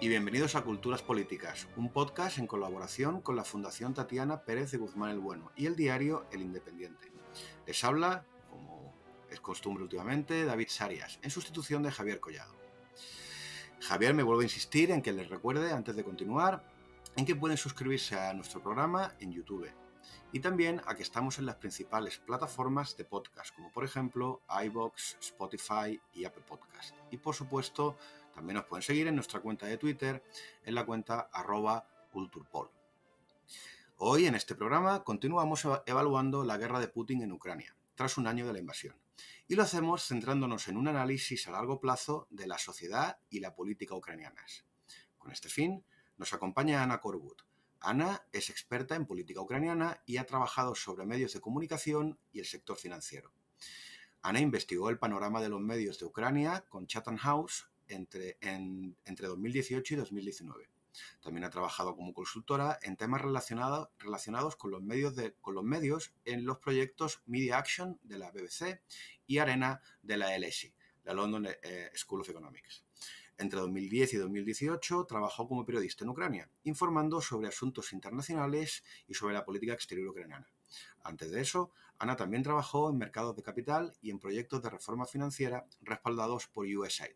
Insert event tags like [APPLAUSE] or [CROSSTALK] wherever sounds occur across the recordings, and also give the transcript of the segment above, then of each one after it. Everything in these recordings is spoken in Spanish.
Y bienvenidos a Culturas Políticas, un podcast en colaboración con la Fundación Tatiana Pérez de Guzmán el Bueno y el diario El Independiente. Les habla, como es costumbre últimamente, David Sarias, en sustitución de Javier Collado. Javier me vuelve a insistir en que les recuerde, antes de continuar, en que pueden suscribirse a nuestro programa en YouTube y también a que estamos en las principales plataformas de podcast, como por ejemplo iBox, Spotify y Apple Podcast. Y por supuesto, también nos pueden seguir en nuestra cuenta de Twitter, en la cuenta arroba culturpol. Hoy en este programa continuamos evaluando la guerra de Putin en Ucrania, tras un año de la invasión. Y lo hacemos centrándonos en un análisis a largo plazo de la sociedad y la política ucranianas. Con este fin, nos acompaña Ana Corwood, Ana es experta en política ucraniana y ha trabajado sobre medios de comunicación y el sector financiero. Ana investigó el panorama de los medios de Ucrania con Chatham House entre, entre 2018 y 2019. También ha trabajado como consultora en temas relacionados, relacionados con, los medios de, con los medios en los proyectos Media Action de la BBC y Arena de la LSE, la London eh, School of Economics. Entre 2010 y 2018 trabajó como periodista en Ucrania, informando sobre asuntos internacionales y sobre la política exterior ucraniana. Antes de eso, Ana también trabajó en mercados de capital y en proyectos de reforma financiera respaldados por USAID.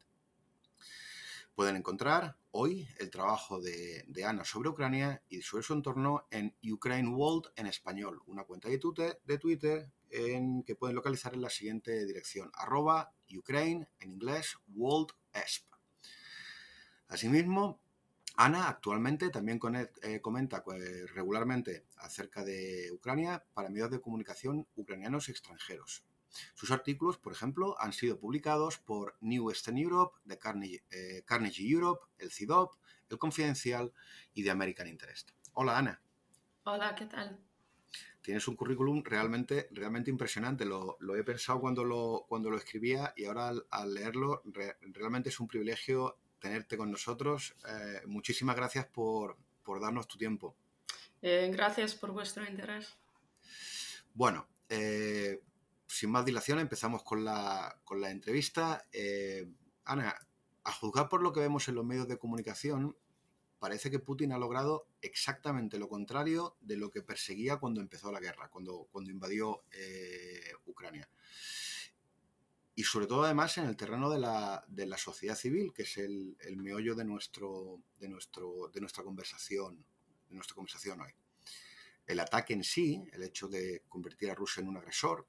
Pueden encontrar hoy el trabajo de, Ana sobre Ucrania y sobre su entorno en Ukraine World en español, una cuenta de Twitter, en, que pueden localizar en la siguiente dirección, arroba Ukraine en inglés, World ESP. Asimismo, Ana actualmente también eh, comenta eh, regularmente acerca de Ucrania para medios de comunicación ucranianos extranjeros. Sus artículos, por ejemplo, han sido publicados por New Western Europe, de eh, Carnegie, Europe, el CIDOP, el Confidencial y de American Interest. Hola Ana. Hola, ¿qué tal? Tienes un currículum realmente, realmente impresionante. Lo, he pensado cuando lo, cuando lo escribía y ahora al, leerlo realmente es un privilegio tenerte con nosotros. Eh, muchísimas gracias por, darnos tu tiempo. Eh, gracias por vuestro interés. Bueno, eh, sin más dilación empezamos con la, con la entrevista. Ana, a juzgar por lo que vemos en los medios de comunicación, parece que Putin ha logrado exactamente lo contrario de lo que perseguía cuando empezó la guerra, cuando, cuando invadió Ucrania y sobre todo además en el terreno de la, de la sociedad civil, que es el, el, meollo de, nuestro, de, nuestro, de nuestra conversación, de nuestra conversación hoy. El ataque en sí, el hecho de convertir a Rusia en un agresor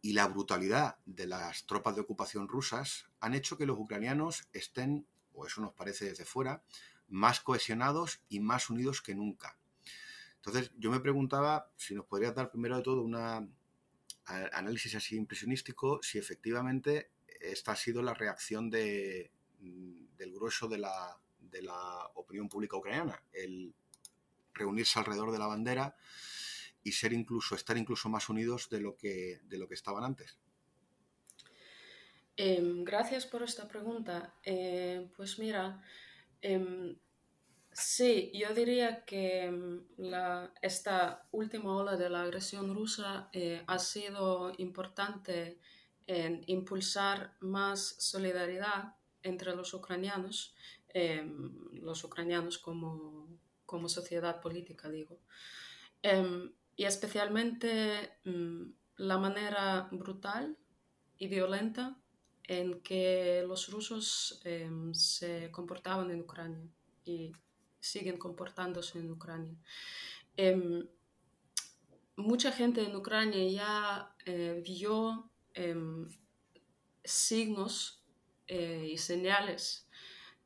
y la brutalidad de las tropas de ocupación rusas han hecho que los ucranianos estén, o eso nos parece desde fuera, más cohesionados y más unidos que nunca. Entonces yo me preguntaba si nos podrías dar primero de todo una, análisis así impresionístico si efectivamente esta ha sido la reacción de, mm, del grueso de la, de la opinión pública ucraniana, el reunirse alrededor de la bandera y ser incluso, estar incluso más unidos de lo que, de lo que estaban antes. Em, gracias por esta pregunta. Eh, pues mira, em, Sí, yo diría que esta última ola de la agresión rusa eh, ha sido importante en impulsar más solidaridad entre los ucranianos, em, los ucranianos como, como, sociedad política, digo. Em, y especialmente mm, la manera brutal y violenta en que los rusos em, se comportaban en Ucrania. Y siguen comportándose en Ucrania. Em, mucha gente en Ucrania ya eh, vio em, signos eh, y señales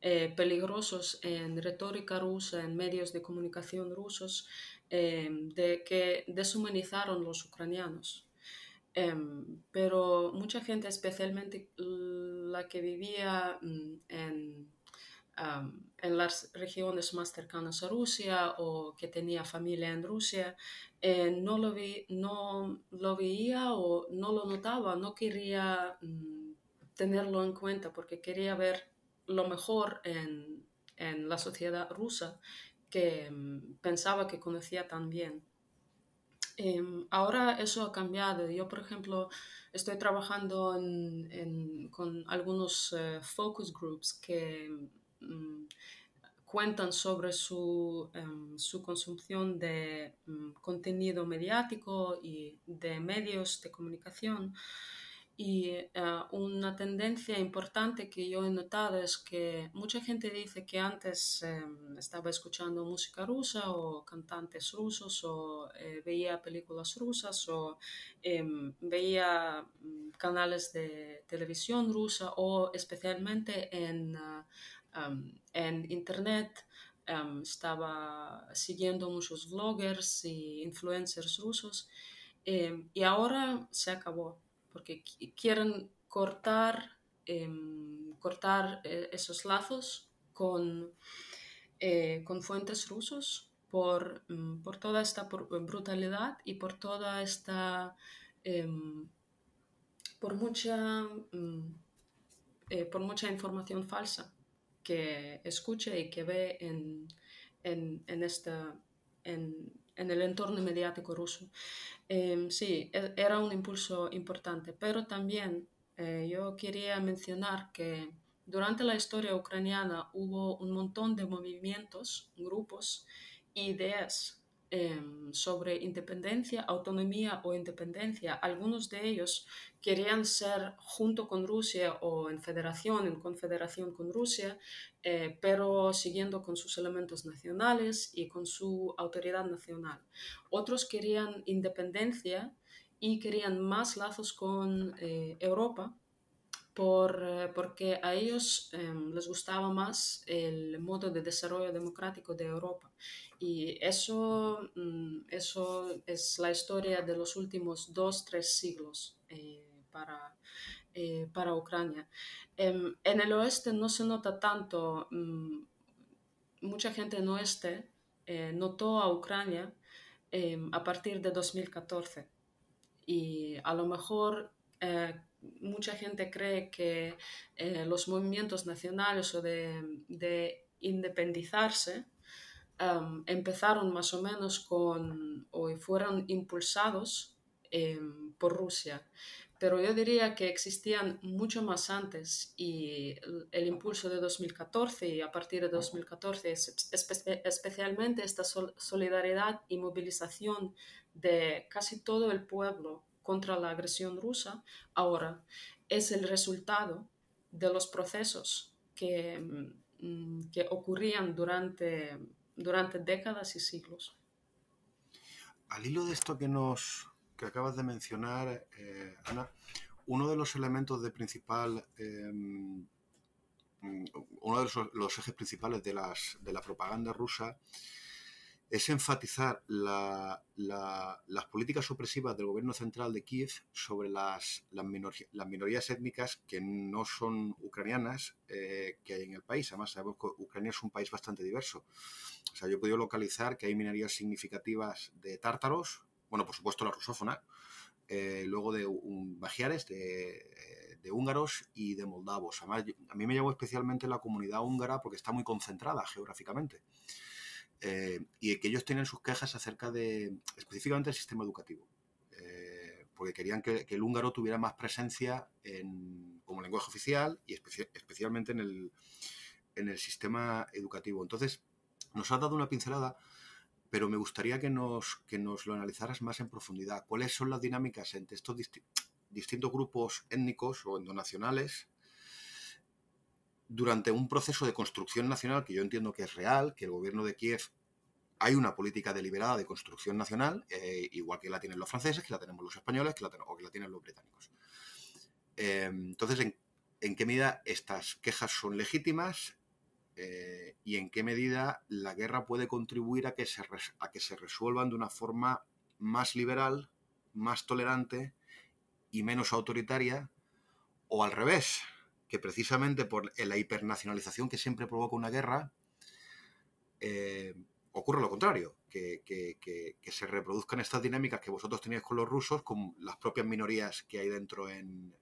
eh, peligrosos en retórica rusa, en medios de comunicación rusos, em, de que deshumanizaron los ucranianos. pero mucha gente, especialmente la que vivía mm, en en las regiones más cercanas a Rusia o que tenía familia en Rusia, eh, no, lo vi, no lo veía o no lo notaba, no quería mm, tenerlo en cuenta porque quería ver lo mejor en, en la sociedad rusa que mm, pensaba que conocía tan bien. Em, ahora eso ha cambiado. Yo, por ejemplo, estoy trabajando con algunos eh, focus groups que Mm, cuentan sobre su, em, su consumpción de mm, contenido mediático y de medios de comunicación. Y eh, una tendencia importante que yo he notado es que mucha gente dice que antes em, estaba escuchando música rusa o cantantes rusos o eh, veía películas rusas o em, veía mm, canales de televisión rusa o especialmente en, ah, en Internet estaba siguiendo muchos vloggers y influencers rusos y ahora se acabó porque quieren cortar, em, cortar eh, esos lazos con, eh, con fuentes rusos por, mm, por, toda esta brutalidad y por toda esta... Em, por mucha, mm, eh, por mucha información falsa que escuche y que ve en, en, en, esta, en, en el entorno mediático ruso. Eh, sí, e, era un impulso importante, pero también eh, yo quería mencionar que durante la historia ucraniana hubo un montón de movimientos, grupos, ideas Em, sobre independencia, autonomía o independencia. Algunos de ellos querían ser junto con Rusia o en federación, en confederación con Rusia, eh, pero siguiendo con sus elementos nacionales y con su autoridad nacional. Otros querían independencia y querían más lazos con eh, Europa por, eh, porque a ellos em, les gustaba más el modo de desarrollo democrático de Europa. Y eso, mm, eso es la historia de los últimos dos, tres siglos eh, para, eh, para Ucrania. Em, en el oeste no se nota tanto, mm, mucha gente en el oeste notó a Ucrania em, a partir de 2014. Y a lo mejor mucha gente cree que eh, los movimientos nacionales o de, independizarse um, empezaron más o menos con o fueron impulsados em, por Rusia. Pero yo diría que existían mucho más antes y el, impulso de 2014 y a partir de 2014 especialmente esta solidaridad y movilización de casi todo el pueblo contra la agresión rusa ahora es el resultado de los procesos que, mm, que ocurrían durante, durante décadas y siglos. Al hilo de esto que nos que acabas de mencionar, eh, Ana, uno de los elementos de principal, em, uno de los, ejes principales de, las, de la propaganda rusa es enfatizar las políticas opresivas del gobierno central de Kiev sobre las, minorías étnicas que no son ucranianas eh, que hay en el país. Además, sabemos que Ucrania es un país bastante diverso. O sea, yo he podido localizar que hay minorías significativas de tártaros, bueno, por supuesto la rusófona, eh, luego de un, magiares, de, de, húngaros y de moldavos. Además, a mí me llamó especialmente la comunidad húngara porque está muy concentrada geográficamente. Eh, y que ellos tienen sus quejas acerca de específicamente el sistema educativo, eh, porque querían que, el húngaro tuviera más presencia como lenguaje oficial y especialmente en el, en el sistema educativo. Entonces, nos has dado una pincelada, pero me gustaría que nos, que nos lo analizaras más en profundidad. ¿Cuáles son las dinámicas entre estos distintos grupos étnicos o endonacionales durante un proceso de construcción nacional que yo entiendo que es real, que el gobierno de Kiev hay una política deliberada de construcción nacional, eh, igual que la tienen los franceses, que la tenemos los españoles, que la o que la tienen los británicos. Eh, entonces, ¿en, qué medida estas quejas son legítimas eh, y en qué medida la guerra puede contribuir a que, se a que se resuelvan de una forma más liberal, más tolerante y menos autoritaria, o al revés, que precisamente por la hipernacionalización que siempre provoca una guerra, eh, ocurre lo contrario, que, se reproduzcan estas dinámicas que vosotros teníais con los rusos, con las propias minorías que hay dentro en,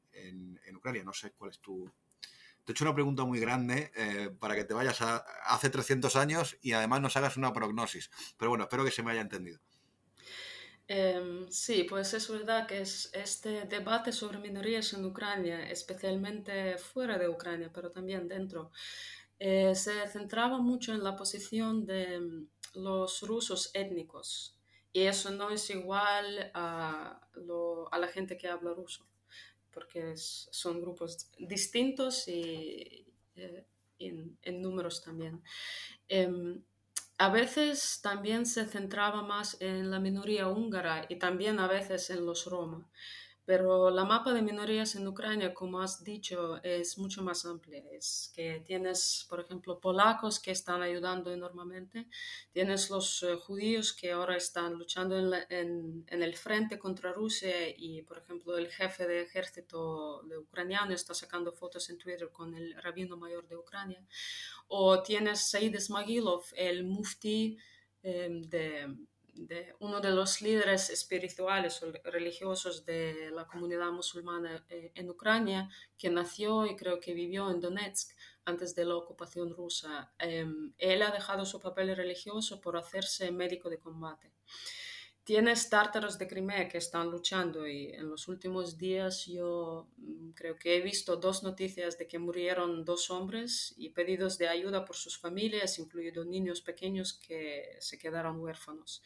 Ucrania. No sé cuál es tu... Te he hecho una pregunta muy grande eh, para que te vayas a hace 300 años y además nos hagas una prognosis. Pero bueno, espero que se me haya entendido. Em, sí, pues es verdad que es este debate sobre minorías en Ucrania, especialmente fuera de Ucrania, pero también dentro, eh, se centraba mucho en la posición de mm, los rusos étnicos y eso no es igual a, la gente que habla ruso, porque son grupos distintos y eh, en, números también. A veces también se centraba más en la minoría húngara y también a veces en los roma. Pero la mapa de minorías en Ucrania, como has dicho, es mucho más amplia. Es que tienes, por ejemplo, polacos que están ayudando enormemente, tienes los eh, judíos que ahora están luchando en, en, el frente contra Rusia y, por ejemplo, el jefe de ejército de ucraniano está sacando fotos en Twitter con el rabino mayor de Ucrania. O tienes Said Smagilov, el mufti eh, de de uno de los líderes espirituales o religiosos de la comunidad musulmana eh, en Ucrania, que nació y creo que vivió en Donetsk antes de la ocupación rusa. Em, él ha dejado su papel religioso por hacerse médico de combate. Tienes tártaros de Crimea que están luchando y en los últimos días yo mm, creo que he visto dos noticias de que murieron dos hombres y pedidos de ayuda por sus familias, incluidos niños pequeños que se quedaron huérfanos.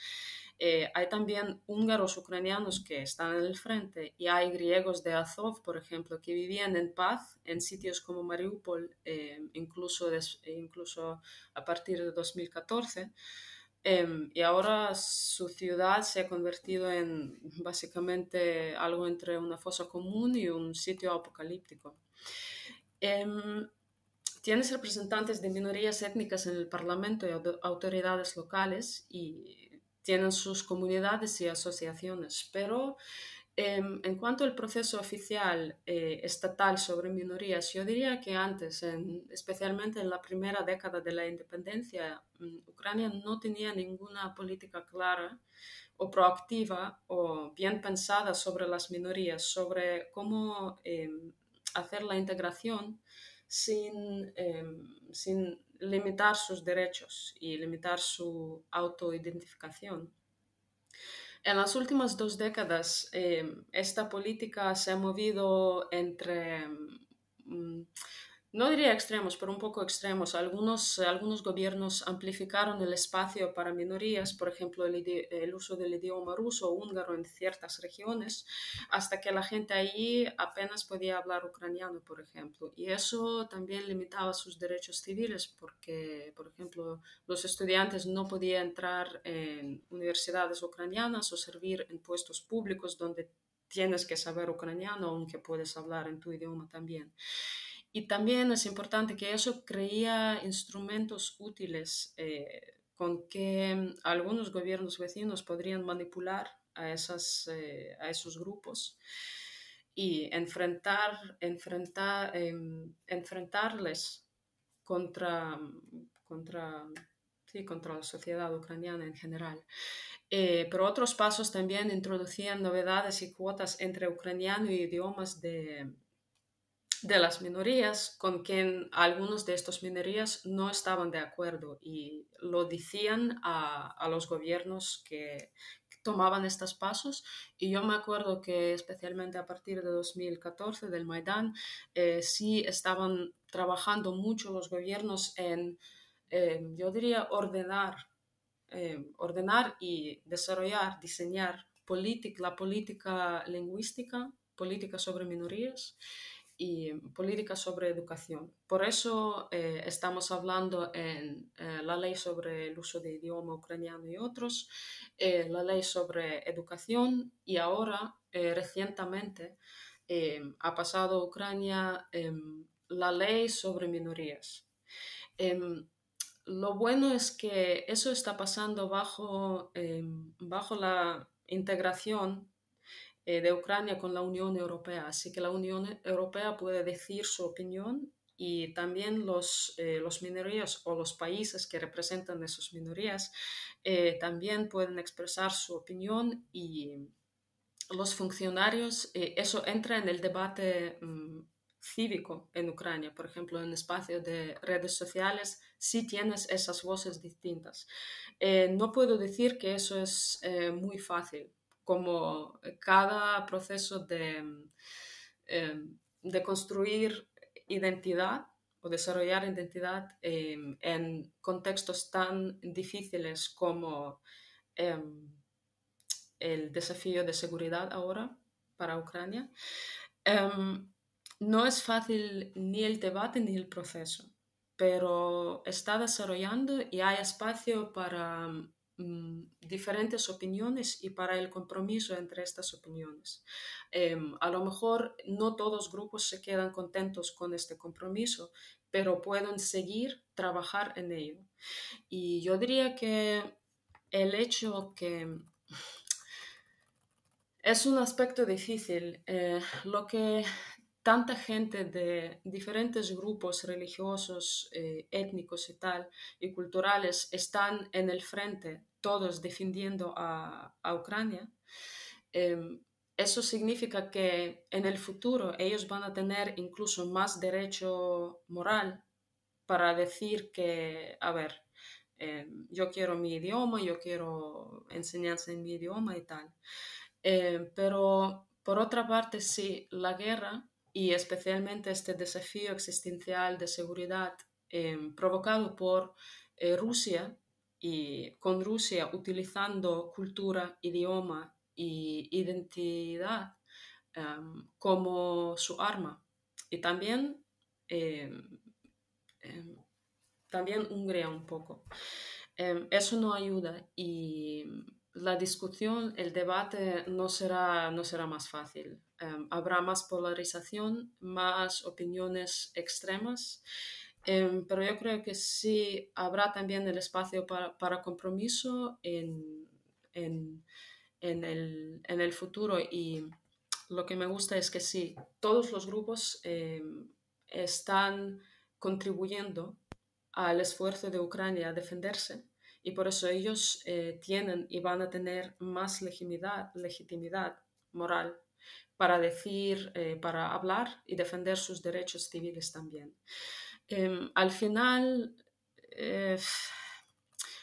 Eh, hay también húngaros ucranianos que están en el frente y hay griegos de Azov, por ejemplo, que vivían en paz en sitios como Mariupol, eh, incluso, incluso a partir de 2014. Em, y ahora su ciudad se ha convertido en básicamente algo entre una fosa común y un sitio apocalíptico. Em, tienes representantes de minorías étnicas en el Parlamento y autoridades locales y tienen sus comunidades y asociaciones, pero en cuanto al proceso oficial eh, estatal sobre minorías, yo diría que antes, especialmente en la primera década de la independencia, mm, Ucrania no tenía ninguna política clara o proactiva o bien pensada sobre las minorías, sobre cómo em, hacer la integración sin, em, sin limitar sus derechos y limitar su autoidentificación. En las últimas dos décadas, eh, esta política se ha movido entre mm, no diría extremos, pero un poco extremos. Algunos, algunos gobiernos amplificaron el espacio para minorías, por ejemplo, el, uso del idioma ruso o húngaro en ciertas regiones, hasta que la gente allí apenas podía hablar ucraniano, por ejemplo. Y eso también limitaba sus derechos civiles, porque, por ejemplo, los estudiantes no podían entrar en universidades ucranianas o servir en puestos públicos donde tienes que saber ucraniano, aunque puedes hablar en tu idioma también. Y también es importante que eso creía instrumentos útiles eh, con que algunos gobiernos vecinos podrían manipular a, esas, eh, a esos grupos y enfrentar, enfrentar, em, enfrentarles contra, contra, sí, contra la sociedad ucraniana en general. Eh, pero otros pasos también introducían novedades y cuotas entre ucraniano y idiomas de, de las minorías con quien algunos de estas minorías no estaban de acuerdo y lo decían a, los gobiernos que, tomaban estos pasos. Y yo me acuerdo que especialmente a partir de 2014 del Maidán eh, sí estaban trabajando mucho los gobiernos en eh, yo diría ordenar eh, ordenar y desarrollar diseñar la política lingüística política sobre minorías y política sobre educación. Por eso eh, estamos hablando en eh, la ley sobre el uso de idioma ucraniano y otros, eh, la ley sobre educación y ahora recientemente ha pasado Ucrania em, la ley sobre minorías. Em, lo bueno es que eso está pasando bajo, em, bajo la integración de Ucrania con la Unión Europea. Así que la Unión Europea puede decir su opinión y también los, eh, los minorías o los países que representan esas minorías eh, también pueden expresar su opinión y los funcionarios, eso entra en el debate mm, cívico en Ucrania, por ejemplo, en espacio de redes sociales, sí tienes esas voces distintas. no puedo decir que eso es muy fácil, como cada proceso de, em, de construir identidad o desarrollar identidad em, en contextos tan difíciles como em, el desafío de seguridad ahora para Ucrania, no es fácil ni el debate ni el proceso, pero está desarrollando y hay espacio para diferentes opiniones y para el compromiso entre estas opiniones. a lo mejor no todos grupos se quedan contentos con este compromiso, pero pueden seguir trabajar en ello. Y yo diría que el hecho que es un aspecto difícil, eh, lo que tanta gente de diferentes grupos religiosos, eh, étnicos y tal, y culturales están en el frente, todos defendiendo a, Ucrania, em, eso significa que en el futuro ellos van a tener incluso más derecho moral para decir que, a ver, eh, yo quiero mi idioma, yo quiero enseñanza en mi idioma y tal. Eh, pero por otra parte, sí, la guerra y especialmente este desafío existencial de seguridad eh, provocado por Rusia y con Rusia utilizando cultura, idioma y identidad em, como su arma. Y también, em, em, también Hungría un poco. eso no ayuda y la discusión, el debate no será, no será más fácil. habrá más polarización, más opiniones extremas. Pero yo creo que sí habrá también el espacio para, compromiso en, en el, en el futuro y lo que me gusta es que sí, todos los grupos eh, están contribuyendo al esfuerzo de Ucrania a defenderse y por eso ellos eh, tienen y van a tener más legitimidad, legitimidad moral para decir, eh, para hablar y defender sus derechos civiles también. Em, al final, [SIGHS]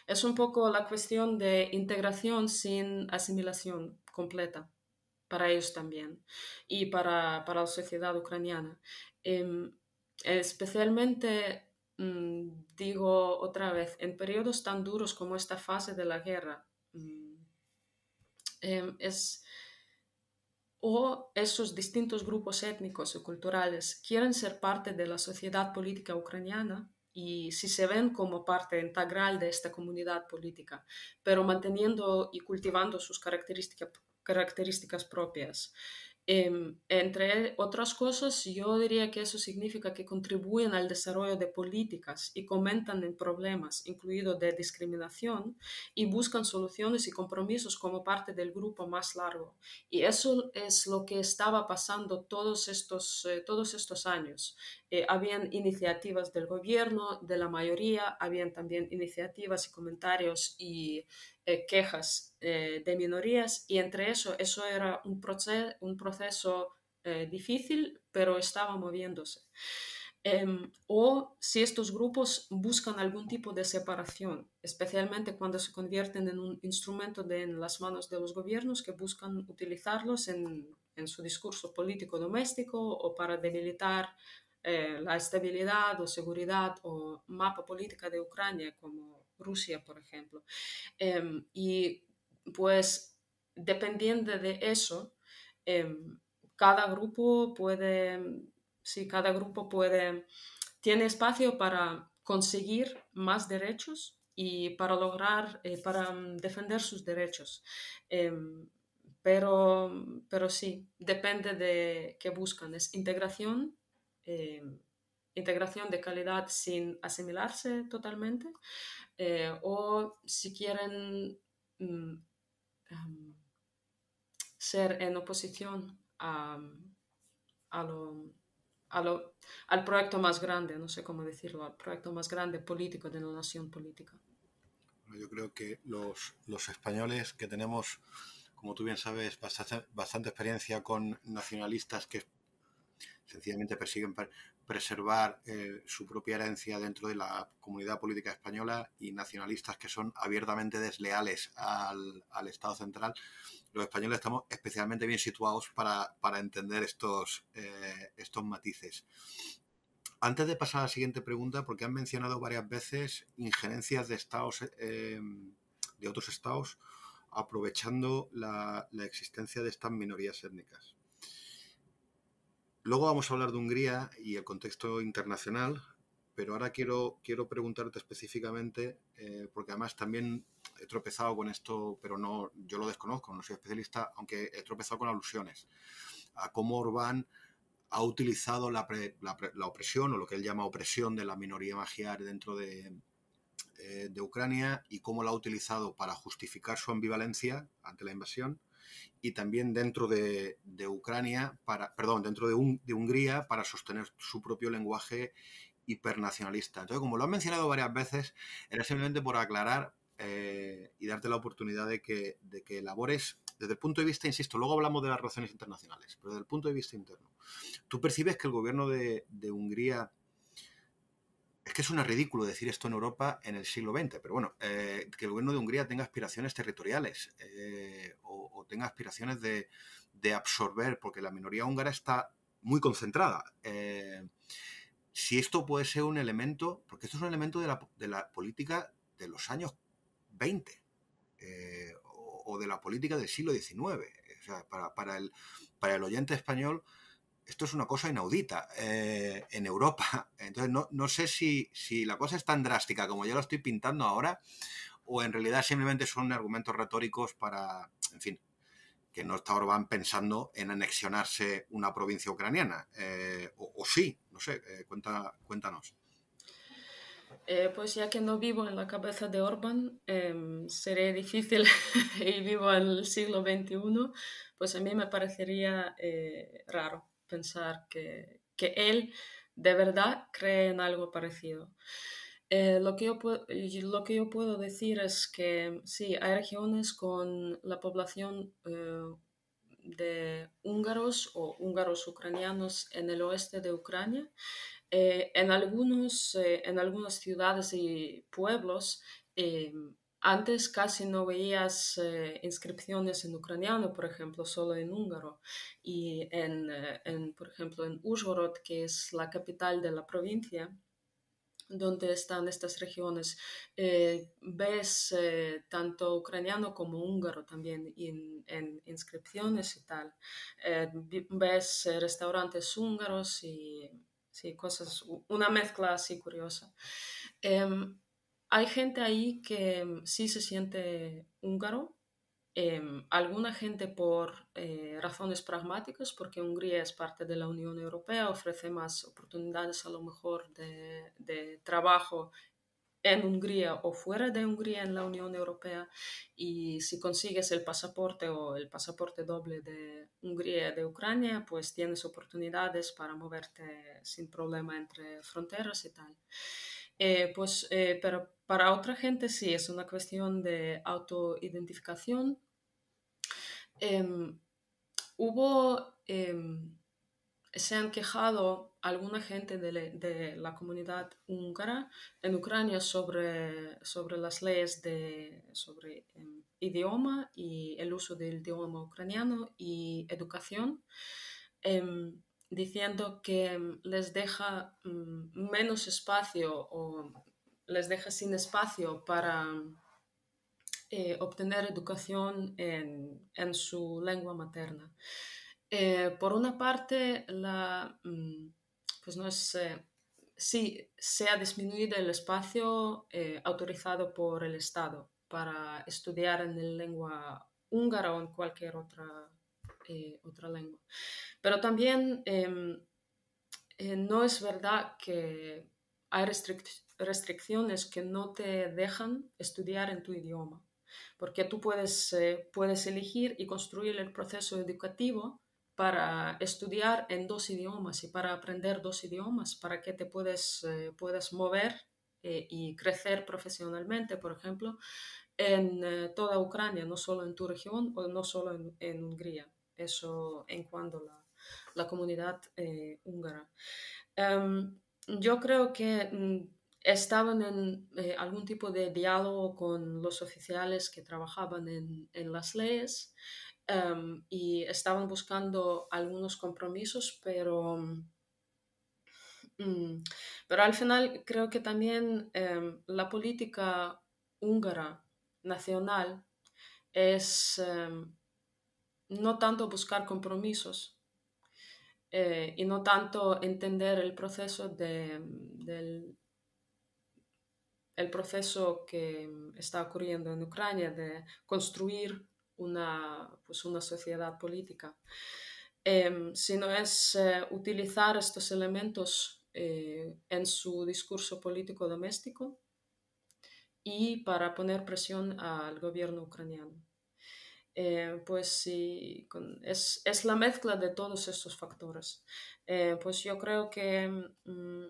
es un poco la cuestión de integración sin asimilación completa para ellos también y para, para la sociedad ucraniana. Em, especialmente, mm, digo otra vez, en periodos tan duros como esta fase de la guerra, mm, em, es o esos distintos grupos étnicos y culturales quieren ser parte de la sociedad política ucraniana y si se ven como parte integral de esta comunidad política, pero manteniendo y cultivando sus características, características propias. Em, entre otras cosas, yo diría que eso significa que contribuyen al desarrollo de políticas y comentan en problemas, incluido de discriminación, y buscan soluciones y compromisos como parte del grupo más largo. Y eso es lo que estaba pasando todos estos, eh, todos estos años. Eh, habían iniciativas del gobierno, de la mayoría, habían también iniciativas y comentarios y eh, quejas eh, de minorías y entre eso, eso era un, proceso, un proceso eh, difícil, pero estaba moviéndose. Em, o si estos grupos buscan algún tipo de separación, especialmente cuando se convierten en un instrumento de, en las manos de los gobiernos que buscan utilizarlos en, en su discurso político doméstico o para debilitar la estabilidad o seguridad o mapa política de Ucrania como Rusia, por ejemplo. Em, y pues dependiendo de eso, em, cada grupo puede, sí, cada grupo puede, tiene espacio para conseguir más derechos y para lograr, eh, para mm, defender sus derechos. Em, pero, pero sí, depende de qué buscan. Es integración, integración de calidad sin asimilarse totalmente, eh, o si quieren mm, em, ser en oposición a, lo, al proyecto más grande, no sé cómo decirlo, al proyecto más grande político de la nación política. Yo creo que los, los españoles que tenemos, como tú bien sabes, bastante, bastante experiencia con nacionalistas que sencillamente persiguen preservar eh, su propia herencia dentro de la comunidad política española y nacionalistas que son abiertamente desleales al, Estado central, los españoles estamos especialmente bien situados para, entender estos, eh, estos matices. Antes de pasar a la siguiente pregunta, porque han mencionado varias veces injerencias de estados, eh, de otros estados, aprovechando la, existencia de estas minorías étnicas. Luego vamos a hablar de Hungría y el contexto internacional, pero ahora quiero, quiero preguntarte específicamente, eh, porque además también he tropezado con esto, pero no, yo lo desconozco, no soy especialista, aunque he tropezado con alusiones a cómo Orbán ha utilizado la, opresión o lo que él llama opresión de la minoría magiar dentro eh, de, Ucrania y cómo la ha utilizado para justificar su ambivalencia ante la invasión y también dentro de, Ucrania, para, perdón, dentro de, Hungría para sostener su propio lenguaje hipernacionalista. Entonces, como lo han mencionado varias veces, era simplemente por aclarar eh, y darte la oportunidad de que, de que elabores desde el punto de vista, insisto, luego hablamos de las relaciones internacionales, pero desde el punto de vista interno, ¿tú percibes que el gobierno de, Hungría es que es una ridículo decir esto en Europa en el siglo XX, pero bueno, eh, que el gobierno de Hungría tenga aspiraciones territoriales eh, o, tenga aspiraciones de, absorber, porque la minoría húngara está muy concentrada. Eh, si esto puede ser un elemento, porque esto es un elemento de la, política de los años 20 o de la política del siglo XIX. O sea, para el oyente español, esto es una cosa inaudita eh, en Europa. [LAUGHS] Entonces, no, sé si, la cosa es tan drástica como yo lo estoy pintando ahora, o en realidad simplemente son argumentos retóricos para, en fin, que no está Orbán pensando en anexionarse una provincia ucraniana. Eh, o, sí, no sé, eh, cuenta, cuéntanos. Eh, pues ya que no vivo en la cabeza de Orban, em, sería difícil [LAUGHS] y vivo en el siglo XXI, pues a mí me parecería raro pensar que, que, él de verdad cree en algo parecido. Eh, lo, que yo lo que yo puedo decir es que sí, hay regiones con la población de húngaros o húngaros ucranianos en el oeste de Ucrania eh, en, algunos, eh, en algunas ciudades y pueblos, eh, antes casi no veías inscripciones en ucraniano, por ejemplo, solo en húngaro. Y en, en, por ejemplo, en Uzhhorod, que es la capital de la provincia, donde están estas regiones, ves tanto ucraniano como húngaro también en, en inscripciones y tal. ves restaurantes húngaros y sí, cosas, una mezcla así curiosa. Em, hay gente ahí que em, sí se siente húngaro, em, alguna gente por eh, razones pragmáticas, porque Hungría es parte de la Unión Europea, ofrece más oportunidades a lo mejor de, de trabajo en Hungría o fuera de Hungría en la Unión Europea y si consigues el pasaporte o el pasaporte doble de Hungría y de Ucrania, pues tienes oportunidades para moverte sin problema entre fronteras y tal. Eh, pues, eh, pero para otra gente sí, es una cuestión de autoidentificación. Em, hubo, em, se han quejado alguna gente de, la comunidad húngara en Ucrania sobre, sobre las leyes de, sobre em, idioma y el uso del idioma ucraniano y educación, diciendo que les deja mm, menos espacio o les deja sin espacio para eh, obtener educación en, en, su lengua materna. Eh, por una parte, mm, pues no es, eh, sí se ha disminuido el espacio autorizado por el Estado para estudiar en la lengua húngara o en cualquier otra, otra lengua. Pero también em, no es verdad que hay restricciones que no te dejan estudiar en tu idioma, porque tú puedes, puedes elegir y construir el proceso educativo para estudiar en dos idiomas y para aprender dos idiomas, para que te puedes, eh, puedas mover eh, y crecer profesionalmente, por ejemplo, en eh, toda Ucrania, no solo en tu región o no solo en, Hungría. Eso en cuanto a la, la comunidad húngara. Em, yo creo que mm, estaban en algún tipo de diálogo con los oficiales que trabajaban en, en las leyes Em, y estaban buscando algunos compromisos, pero Mm, pero al final creo que también em, la política húngara nacional es em, no tanto buscar compromisos eh, y no tanto entender el proceso de, del el proceso que está ocurriendo en Ucrania de construir una, pues una sociedad política, em, sino es eh, utilizar estos elementos eh, en su discurso político doméstico y para poner presión al gobierno ucraniano. Eh, pues sí, es, es, la mezcla de todos estos factores. Eh, pues yo creo que mm,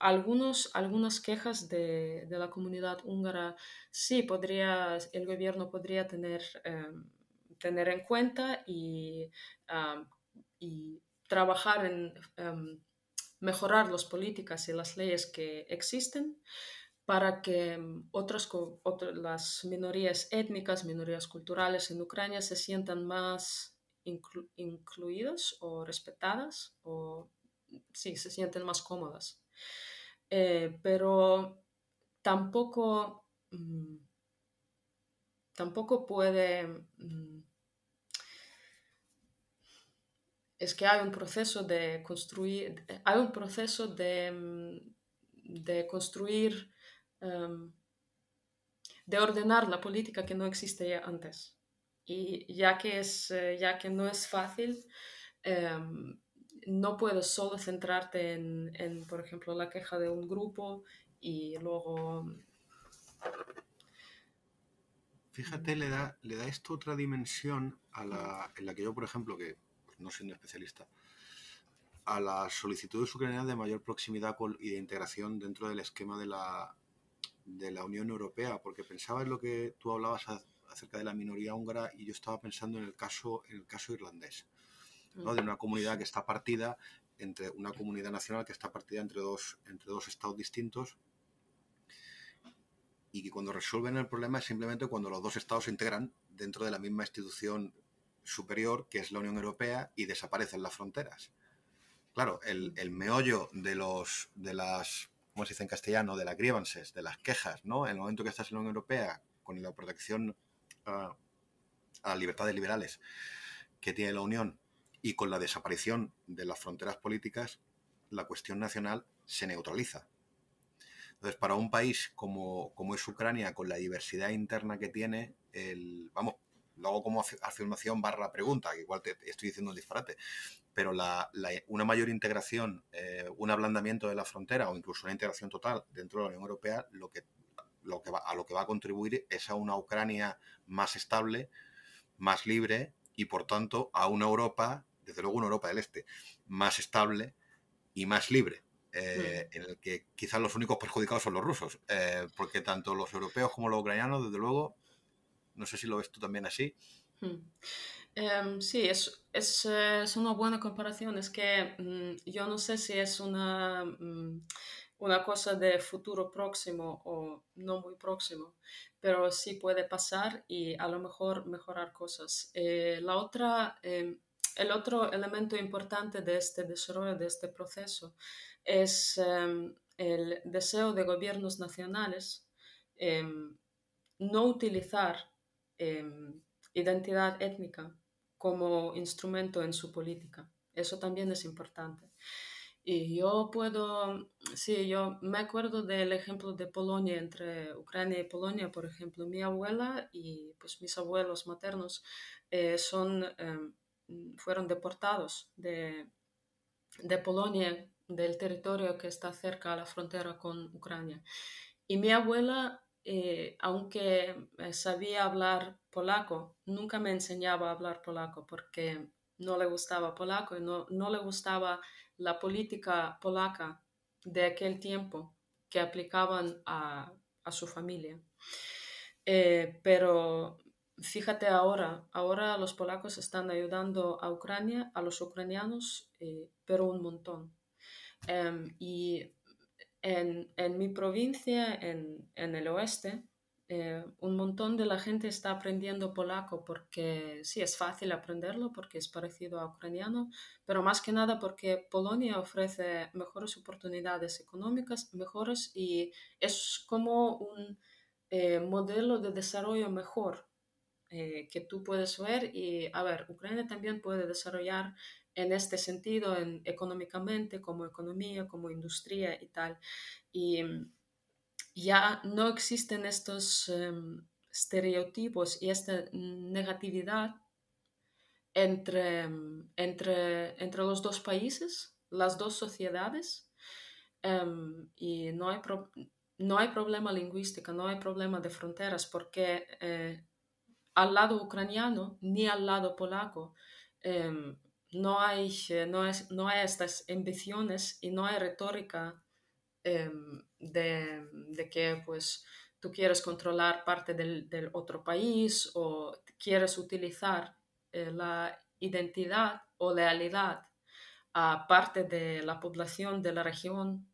algunos, algunas quejas de, de, la comunidad húngara sí podría, el gobierno podría tener, em, tener en cuenta y, y trabajar en em, mejorar las políticas y las leyes que existen para que mm, otras, las minorías étnicas, minorías culturales en Ucrania se sientan más inclu, incluidas o respetadas o sí, se sienten más cómodas. Eh, pero tampoco, mmm, tampoco puede... Mmm, es que hay un proceso de construir, hay un proceso de, mm, de construir um, de ordenar la política que no existía antes. Y ya que, es, eh, ya que no es fácil, um, no puedes solo centrarte en, en, por ejemplo, la queja de un grupo y luego... Fíjate, le da, le da esto otra dimensión a la, en la que yo, por ejemplo, que no siendo especialista, a las solicitudes ucranianas de mayor proximidad y de integración dentro del esquema de la, de la Unión Europea, porque pensaba en lo que tú hablabas acerca de la minoría húngara y yo estaba pensando en el caso, en el caso irlandés, ¿no? de una comunidad que está partida entre una comunidad nacional que está partida entre dos, entre dos estados distintos y que cuando resuelven el problema es simplemente cuando los dos estados se integran dentro de la misma institución superior que es la Unión Europea y desaparecen las fronteras. Claro, el, el meollo de, los, de las como se dice en castellano, de las grievances, de las quejas, ¿no? En el momento que estás en la Unión Europea, con la protección a, las libertades liberales que tiene la Unión y con la desaparición de las fronteras políticas, la cuestión nacional se neutraliza. Entonces, para un país como, como es Ucrania, con la diversidad interna que tiene, el, vamos, lo hago como afirmación barra pregunta, que igual te estoy diciendo un disparate, pero la, una mayor integración, eh, un ablandamiento de la frontera o incluso una integración total dentro de la Unión Europea, lo que, lo que va, a lo que va a contribuir es a una Ucrania más estable, más libre y por tanto a una Europa, desde luego una Europa del Este, más estable y más libre. Eh, en el que quizás los únicos perjudicados son los rusos, eh, porque tanto los europeos como los ucranianos, desde luego, no sé si lo ves tú también así. Hmm. Em, sí, es, es, es, una buena comparación. Es que mm, yo no sé si es una, mm, una cosa de futuro próximo o no muy próximo, pero sí puede pasar y a lo mejor mejorar cosas. Eh, la otra, em, el otro elemento importante de este desarrollo, de este proceso, es em, el deseo de gobiernos nacionales no utilizar identidad étnica como instrumento en su política. Eso también es importante. Y yo puedo, sí, yo me acuerdo del ejemplo de Polonia, entre Ucrania y Polonia, por ejemplo, mi abuela y pues mis abuelos maternos eh, son, em, fueron deportados de, de Polonia, del territorio que está cerca a la frontera con Ucrania. Y mi abuela eh, aunque eh, sabía hablar polaco, nunca me enseñaba a hablar polaco porque no le gustaba polaco y no, no le gustaba la política polaca de aquel tiempo que aplicaban a, a su familia. Eh, pero fíjate ahora, ahora los polacos están ayudando a Ucrania, a los ucranianos, pero un montón. Em, y en, en mi provincia, en, en, el oeste, eh, un montón de la gente está aprendiendo polaco porque sí, es fácil aprenderlo porque es parecido a ucraniano, pero más que nada porque Polonia ofrece mejores oportunidades económicas, mejores y es como un eh, modelo de desarrollo mejor eh, que tú puedes ver y a ver, Ucrania también puede desarrollar en este sentido, en, económicamente, como economía, como industria y tal. Y ya no existen estos em, estereotipos y esta negatividad entre, em, entre, entre los dos países, las dos sociedades, em, y no hay, no hay problema lingüístico, no hay problema de fronteras, porque eh, al lado ucraniano ni al lado polaco no, hay, no, es, no hay estas ambiciones y no hay retórica Em, de, que pues tú quieres controlar parte del, otro país o quieres utilizar eh, la identidad o lealidad a parte de la población de la región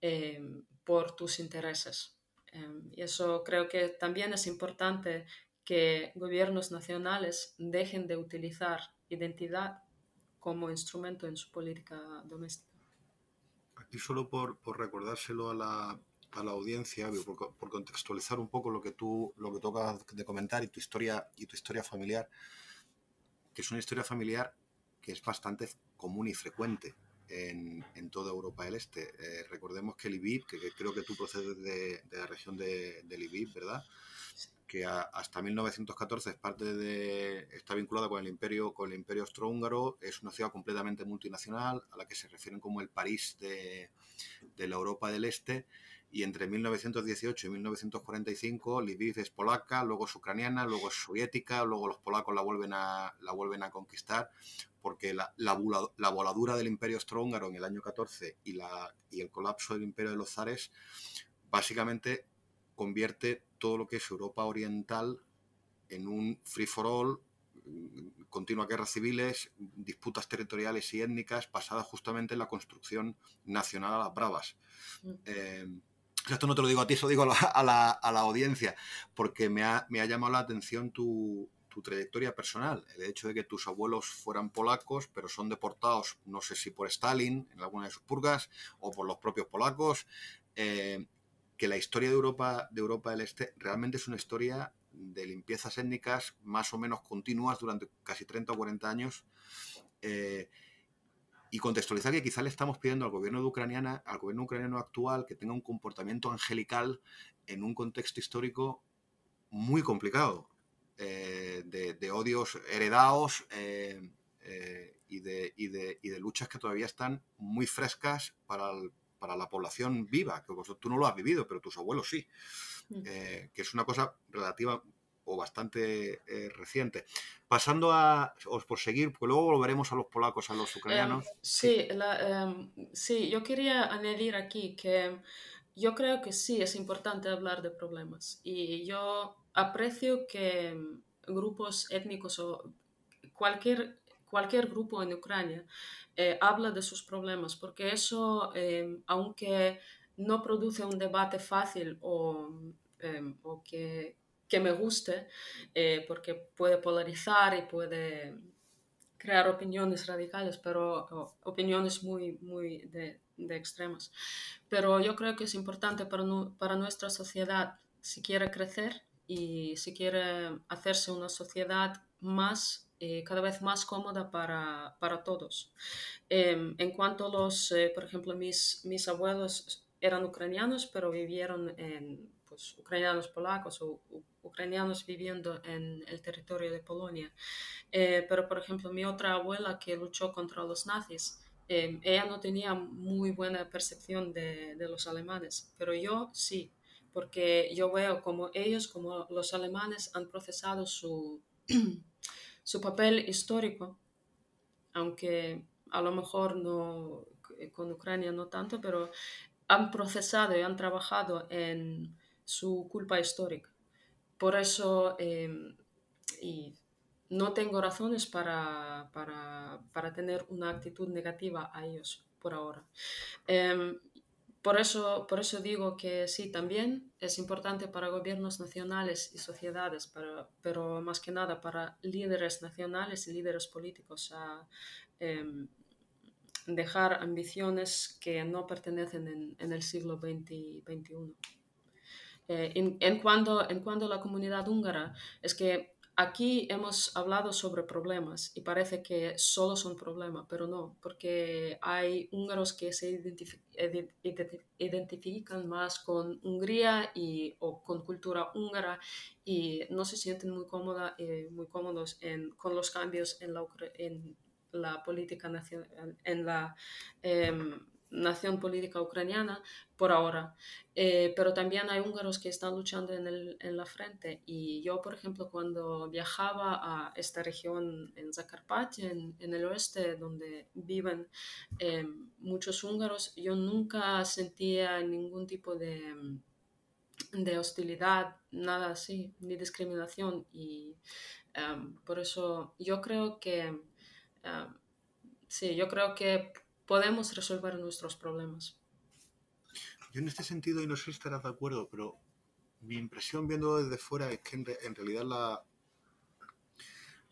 em, por tus intereses. Em, y eso creo que también es importante que gobiernos nacionales dejen de utilizar identidad como instrumento en su política doméstica. Y solo por, recordárselo a la, audiencia, por, contextualizar un poco lo que tú lo que tocas de comentar y tu historia y tu historia familiar, que es una historia familiar que es bastante común y frecuente en, toda Europa del Este. Eh, recordemos que Lviv, que, creo que tú procedes de, la región de, de Lviv, ¿verdad? que hasta 1914 es parte de, está vinculada con el imperio, con el imperio austrohúngaro, es una ciudad completamente multinacional a la que se refieren como el París de, la Europa del Este y entre 1918 y 1945 Lviv es polaca, luego es ucraniana, luego es soviética, luego los polacos la vuelven a, la vuelven a conquistar porque la, la, voladura del imperio austrohúngaro en el año 14 y, la, y el colapso del imperio de los zares básicamente convierte todo lo que es Europa Oriental en un free for all, continuas guerras civiles, disputas territoriales y étnicas basadas justamente en la construcción nacional a las bravas. Mm. Eh, esto no te lo digo a ti, eso digo a la, audiencia, porque me ha, llamado la atención tu, trayectoria personal. El hecho de que tus abuelos fueran polacos, pero son deportados, no sé si por Stalin en alguna de sus purgas o por los propios polacos. Eh, que la historia de Europa, de Europa del Este realmente es una historia de limpiezas étnicas más o menos continuas durante casi 30 o 40 años. Eh, y contextualizar que quizá le estamos pidiendo al gobierno de Ucraniana, al gobierno ucraniano actual, que tenga un comportamiento angelical en un contexto histórico muy complicado, eh, de, odios heredados eh, y, de, y, y, de, luchas que todavía están muy frescas para el, para la población viva, que tú no lo has vivido, pero tus abuelos sí, mm. eh, que es una cosa relativa o bastante eh, reciente. Pasando a, os por seguir, porque luego volveremos a los polacos, a los ucranianos. Em, sí, em, sí, yo quería añadir aquí que yo creo que sí es importante hablar de problemas y yo aprecio que grupos étnicos o cualquier, cualquier grupo en Ucrania eh, habla de sus problemas, porque eso, eh, aunque no produce un debate fácil o, eh, que, que, me guste, porque puede polarizar y puede crear opiniones radicales, pero opiniones muy, muy de, de, extremas. Pero yo creo que es importante para, para nuestra sociedad, si quiere crecer y si quiere hacerse una sociedad más eh, cada vez más cómoda para, para todos. Em, en cuanto a los, eh, por ejemplo, mis, mis abuelos eran ucranianos, pero vivieron en, pues, ucranianos polacos o ucranianos viviendo en el territorio de Polonia. Eh, pero, por ejemplo, mi otra abuela que luchó contra los nazis, em, ella no tenía muy buena percepción de, de los alemanes, pero yo sí, porque yo veo como ellos, como los alemanes, han procesado su [CLEARS THROAT] su papel histórico, aunque a lo mejor no con Ucrania no tanto, pero han procesado y han trabajado en su culpa histórica. Por eso, em, y no tengo razones para, para, para, tener una actitud negativa a ellos por ahora. Em, por eso, por eso digo que sí, también es importante para gobiernos nacionales y sociedades, pero más que nada para líderes nacionales y líderes políticos em, dejar ambiciones que no pertenecen en, el siglo XXI. Eh, en, cuanto, en cuanto a la comunidad húngara, es que Aquí hemos hablado sobre problemas y parece que solo son problemas, pero no, porque hay húngaros que se identifican más con Hungría y, o con cultura húngara y no se sienten muy, cómoda, eh, muy cómodos con los cambios en la, en la política nacional, en la em, nación política ucraniana por ahora. Eh, pero también hay húngaros que están luchando en, el, en, la frente. Y yo, por ejemplo, cuando viajaba a esta región en Zakarpattia, en, el oeste, donde viven eh, muchos húngaros, yo nunca sentía ningún tipo de, de hostilidad, nada así, ni discriminación. Y um, por eso yo creo que... Um, sí, yo creo que podemos resolver nuestros problemas. Yo en este sentido, y no sé si estarás de acuerdo, pero mi impresión viendo desde fuera es que en, realidad la,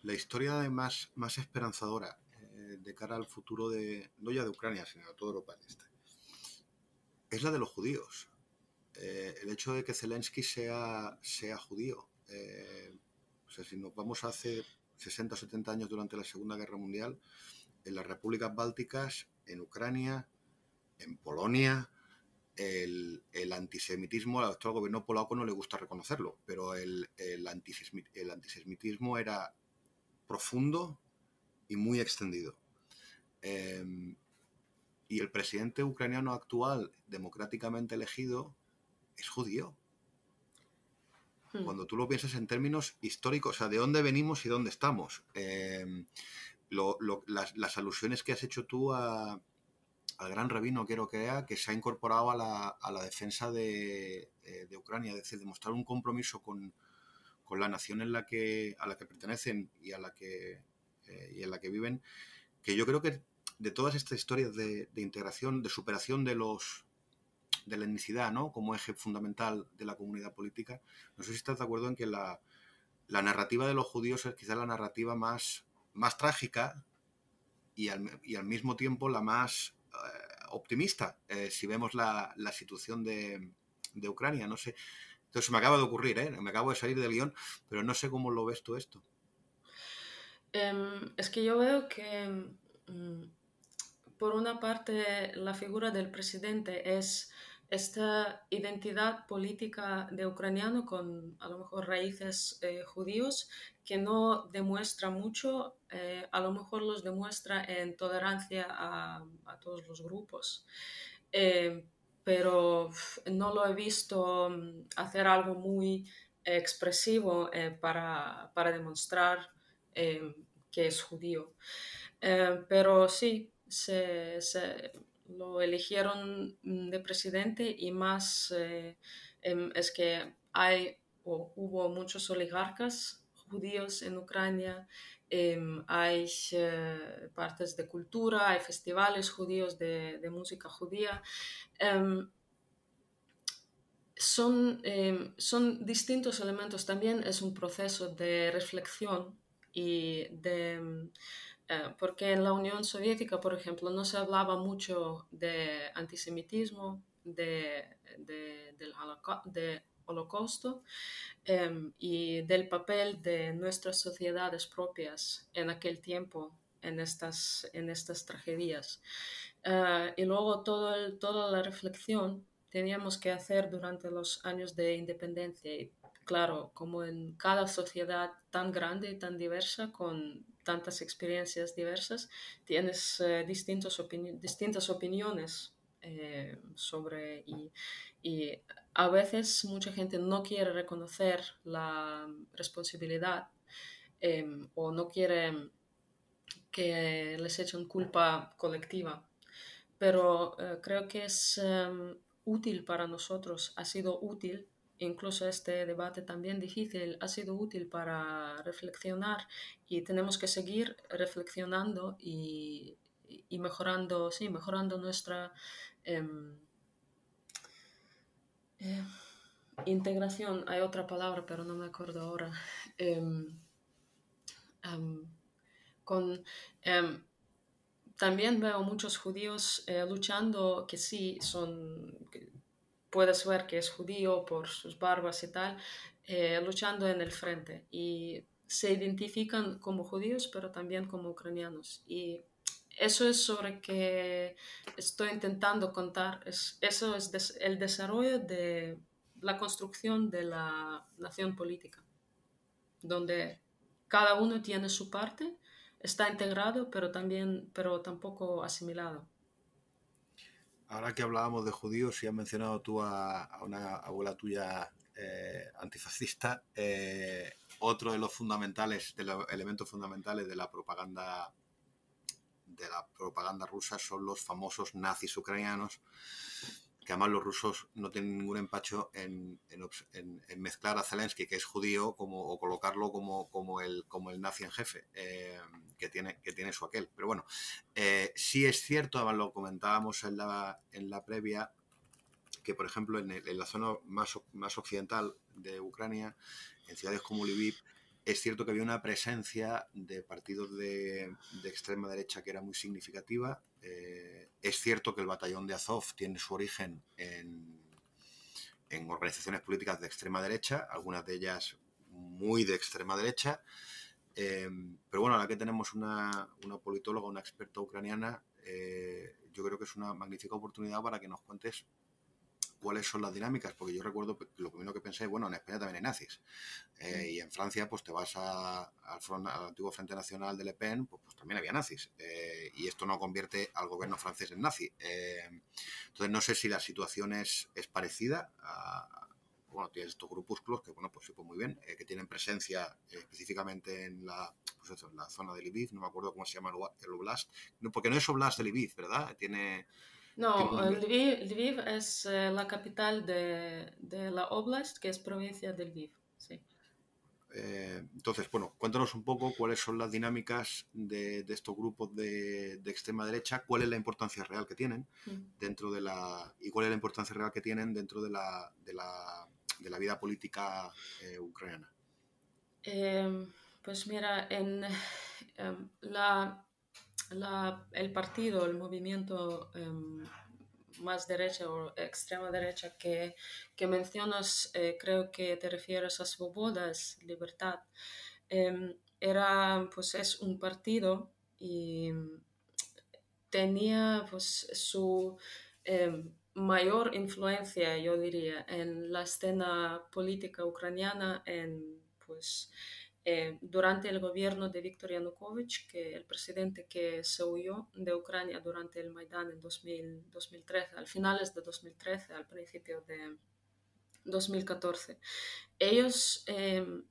la historia más, más esperanzadora eh, de cara al futuro de, no ya de Ucrania, sino de toda Europa este, es la de los judíos. Eh, el hecho de que Zelensky sea, sea judío. Eh, o sea, si nos vamos hace 60 o 70 años durante la Segunda Guerra Mundial, en las repúblicas bálticas en Ucrania, en Polonia, el, antisemitismo, al actual gobierno polaco no le gusta reconocerlo, pero el, el, antisemitismo era profundo y muy extendido. Em, y el presidente ucraniano actual, democráticamente elegido, es judío. Hmm. Cuando tú lo piensas en términos históricos, o sea, de dónde venimos y dónde estamos. Em, las, alusiones que has hecho tú al gran rabino, quiero creer, que se ha incorporado a la, defensa de, eh, de, Ucrania, es decir, demostrar un compromiso con, la nación en la que, a la que pertenecen y a la que, eh, y en la que viven, que yo creo que de todas estas historias de, integración, de superación de los de la etnicidad, ¿no? Como eje fundamental de la comunidad política, no sé si estás de acuerdo en que la, la narrativa de los judíos es quizá la narrativa más más trágica y al, mismo tiempo la más eh, optimista, eh, si vemos la, la situación de, Ucrania. No sé. Entonces me acaba de ocurrir, ¿eh? me acabo de salir del guion, pero no sé cómo lo ves tú esto. Em, es que yo veo que, mm, por una parte, la figura del presidente es esta identidad política de ucraniano con a lo mejor raíces judíos que no demuestra mucho, eh, a lo mejor los demuestra en tolerancia a, todos los grupos. Eh, pero no lo he visto mm, hacer algo muy expresivo para, para, demostrar que es judío. pero sí, se, se lo eligieron mm, de presidente y más eh, em, es que hay o hubo muchos oligarcas judíos en Ucrania, em, hay eh, partes de cultura, hay festivales judíos de, de música judía. Em, son, son distintos elementos, también es un proceso de reflexión y de eh, porque en la Unión Soviética, por ejemplo, no se hablaba mucho de antisemitismo, de, del holocausto em, y del papel de nuestras sociedades propias en aquel tiempo en estas, en estas tragedias. Eh, y luego todo toda la reflexión teníamos que hacer durante los años de independencia. Y claro, como en cada sociedad tan grande y tan diversa, con tantas experiencias diversas, tienes eh, distintas opiniones eh, sobre y, a veces mucha gente no quiere reconocer la responsabilidad em, o no quiere que les echen culpa colectiva. Pero eh, creo que es em, útil para nosotros, ha sido útil incluso este debate también difícil ha sido útil para reflexionar y tenemos que seguir reflexionando y, y mejorando, sí, mejorando nuestra, em, Eh, integración, hay otra palabra, pero no me acuerdo ahora. Em, con, em, también veo muchos judíos eh, luchando que sí son, puedes ver que es judío por sus barbas y tal, eh, luchando en el frente y se identifican como judíos pero también como ucranianos y eso es sobre que estoy intentando contar, es, eso es el desarrollo de la construcción de la nación política, donde cada uno tiene su parte, está integrado, pero también, pero tampoco asimilado. Ahora que hablábamos de judíos y has mencionado tú a, una abuela tuya eh, antifascista, eh, otro de los fundamentales, de los elementos fundamentales de la propaganda de la propaganda rusa son los famosos nazis ucranianos que además los rusos no tienen ningún empacho en, mezclar a Zelensky, que es judío, como, o colocarlo como, como, el, como el nazi en jefe, eh, que, tiene, que tiene su aquel. Pero bueno, eh, sí es cierto, además lo comentábamos en la, en la previa, que por ejemplo en, en la zona más, más occidental de Ucrania, en ciudades como Lviv, es cierto que había una presencia de partidos de, extrema derecha que era muy significativa. Eh, es cierto que el batallón de Azov tiene su origen en, organizaciones políticas de extrema derecha, algunas de ellas muy de extrema derecha. Eh, pero bueno, ahora que tenemos una, politóloga, una experta ucraniana, eh, yo creo que es una magnífica oportunidad para que nos cuentes cuáles son las dinámicas, porque yo recuerdo lo primero que pensé, bueno, en España también hay nazis, eh, y en Francia, pues te vas al, antiguo Frente Nacional de Le Pen, pues, pues también había nazis, eh, y esto no convierte al gobierno francés en nazi. Eh, entonces, no sé si la situación es, parecida a, bueno, tienes estos grupúsculos que, bueno, pues sí, pues muy bien, que tienen presencia específicamente en la, pues en la zona de Lviv, no me acuerdo cómo se llama el Oblast, porque no es Oblast de Lviv, ¿verdad? Tiene, no, Lviv, es eh, la capital de, la oblast, que es provincia de Lviv. Sí. Eh, entonces, bueno, cuéntanos un poco cuáles son las dinámicas de, estos grupos de, extrema derecha, cuál es la importancia real que tienen mm. dentro de la. y cuál es la importancia real que tienen dentro de la, de la, vida política eh, ucraniana. Em, pues mira, en em, la el partido, el movimiento em, más derecha o extrema derecha que, que mencionas, eh, creo que te refieres a Svoboda, es libertad. Em, era, pues es un partido y tenía pues su em, mayor influencia, yo diría, en la escena política ucraniana, en pues eh, durante el gobierno de Viktor Yanukovych, que el presidente que se huyó de Ucrania durante el Maidán en 2013, al finales de 2013, al principio de 2014. Ellos em,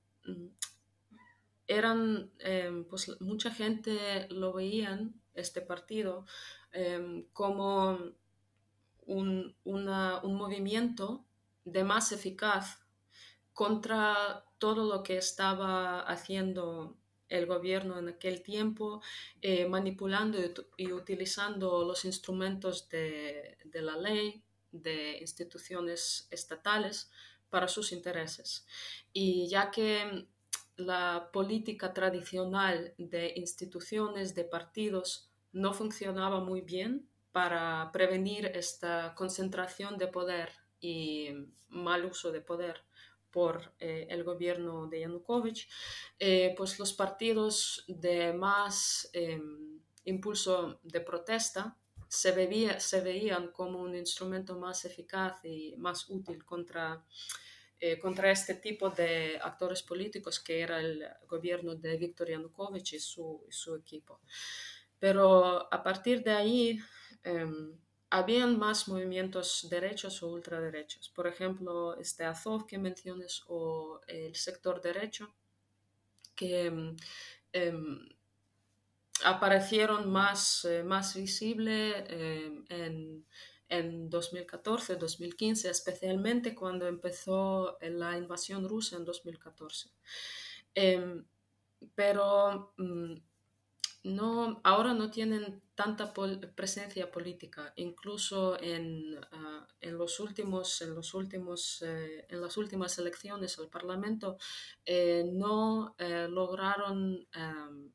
eran, em, pues mucha gente lo veían, este partido, em, como un, un movimiento de más eficaz contra todo lo que estaba haciendo el gobierno en aquel tiempo, eh, manipulando y, utilizando los instrumentos de, la ley, de instituciones estatales para sus intereses. Y ya que la política tradicional de instituciones, de partidos, no funcionaba muy bien para prevenir esta concentración de poder y mal uso de poder por eh, el gobierno de Yanukovych, eh, pues los partidos de más em, impulso de protesta se, se, veían como un instrumento más eficaz y más útil contra, eh, contra este tipo de actores políticos que era el gobierno de Viktor Yanukovych y su, su equipo. Pero a partir de ahí em, habían más movimientos derechos o ultraderechos. Por ejemplo, este Azov que mencionas o el sector derecho, que mm, em, aparecieron más, eh, más visible em, en, en 2014, 2015, especialmente cuando empezó la invasión rusa en 2014. Em, pero mm, no, ahora no tienen tanta presencia política, incluso en, ah, en, los últimos, en, los últimos, eh, en las últimas elecciones al Parlamento eh, no eh, lograron em,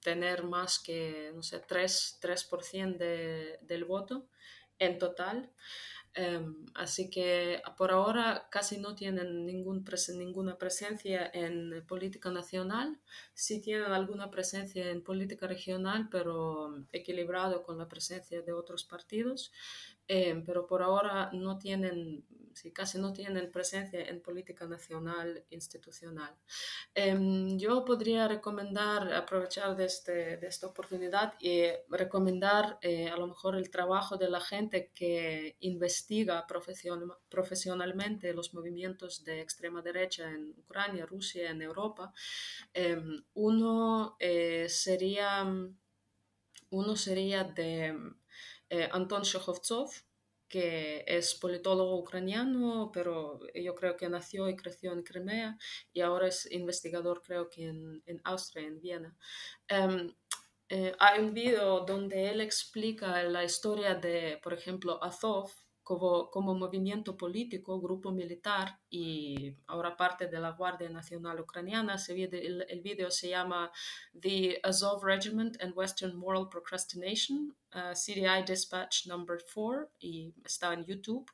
tener más que, no sé, 3%, 3 de, del voto en total. Em, así que por ahora casi no tienen ningún ninguna presencia en política nacional. Sí tienen alguna presencia en política regional, pero equilibrado con la presencia de otros partidos. Em, pero por ahora no tienen, sí, casi no tienen presencia en política nacional institucional. Em, yo podría recomendar, aprovechar de, este, de esta oportunidad y recomendar eh, a lo mejor el trabajo de la gente que investiga profesionalmente los movimientos de extrema derecha en Ucrania, Rusia, en Europa. Em, uno eh, sería uno sería de eh, Anton Shekhovtsov, que es politólogo ucraniano, pero yo creo que nació y creció en Crimea y ahora es investigador, creo que en, en Austria, en Viena. Em, eh, hay un video donde él explica la historia de, por ejemplo, Azov, como, movimiento político, grupo militar y ahora parte de la Guardia Nacional Ucraniana. el, el video se llama The Azov Regiment and Western Moral Procrastination, uh, CDI Dispatch Number 4 y está en YouTube.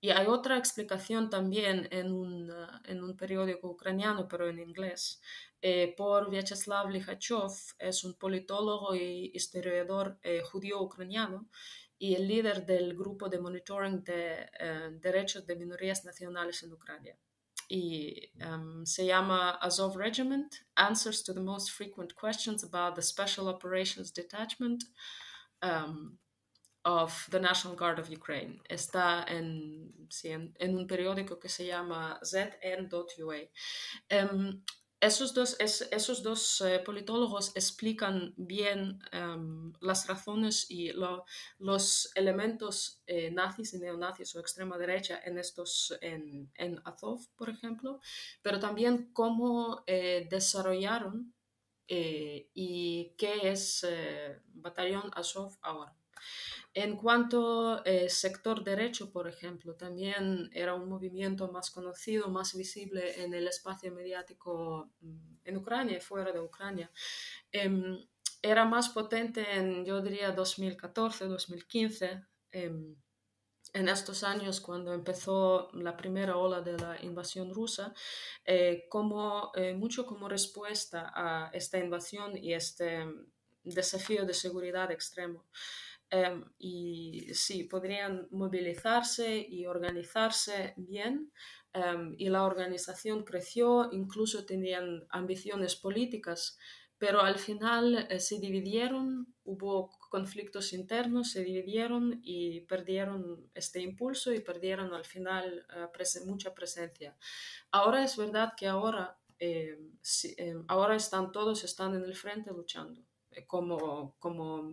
Y hay otra explicación también en un, uh, en un periódico ucraniano, pero en inglés, eh, por Vyacheslav Likhachov, es un politólogo y historiador eh, judío ucraniano, y el líder del grupo de monitoring de eh, derechos de minorías nacionales en Ucrania. Y um, se llama Azov Regiment, Answers to the Most Frequent Questions about the Special Operations Detachment um, of the National Guard of Ukraine. Está en, sí, en, un periódico que se llama zn.ua. esos dos, esos dos eh, politólogos explican bien em, las razones y los elementos eh, nazis y neonazis o extrema derecha en estos en, en Azov, por ejemplo, pero también cómo eh, desarrollaron y qué es Batallón Azov ahora. En cuanto al eh, sector derecho, por ejemplo, también era un movimiento más conocido, más visible en el espacio mediático mm, en Ucrania y fuera de Ucrania. Em, era más potente en, yo diría, 2014, 2015, em, en estos años cuando empezó la primera ola de la invasión rusa, eh, como, eh, mucho como respuesta a esta invasión y este desafío de seguridad extremo. Em, y sí, podrían movilizarse y organizarse bien. Em, y la organización creció, incluso tenían ambiciones políticas, pero al final eh, se dividieron, hubo conflictos internos, se dividieron y perdieron este impulso y perdieron al final eh, mucha presencia. Ahora es verdad que ahora, em, ahora están todos están en el frente luchando, eh, como, como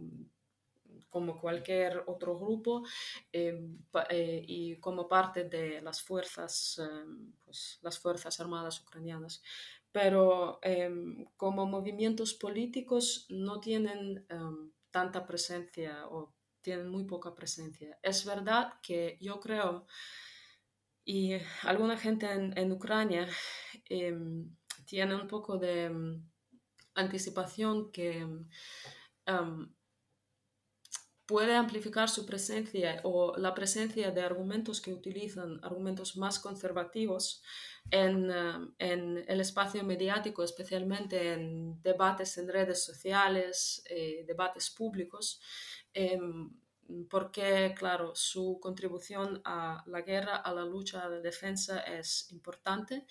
como cualquier otro grupo em, eh, y como parte de las fuerzas, em, pues, las fuerzas armadas ucranianas. Pero em, como movimientos políticos no tienen tanta presencia o tienen muy poca presencia. Es verdad que yo creo, y alguna gente en, en Ucrania tiene un poco de anticipación que puede amplificar su presencia o la presencia de argumentos que utilizan argumentos más conservativos en, eh, en el espacio mediático, especialmente en debates en redes sociales, eh, debates públicos, em, porque, claro, su contribución a la guerra, a la lucha de defensa es importante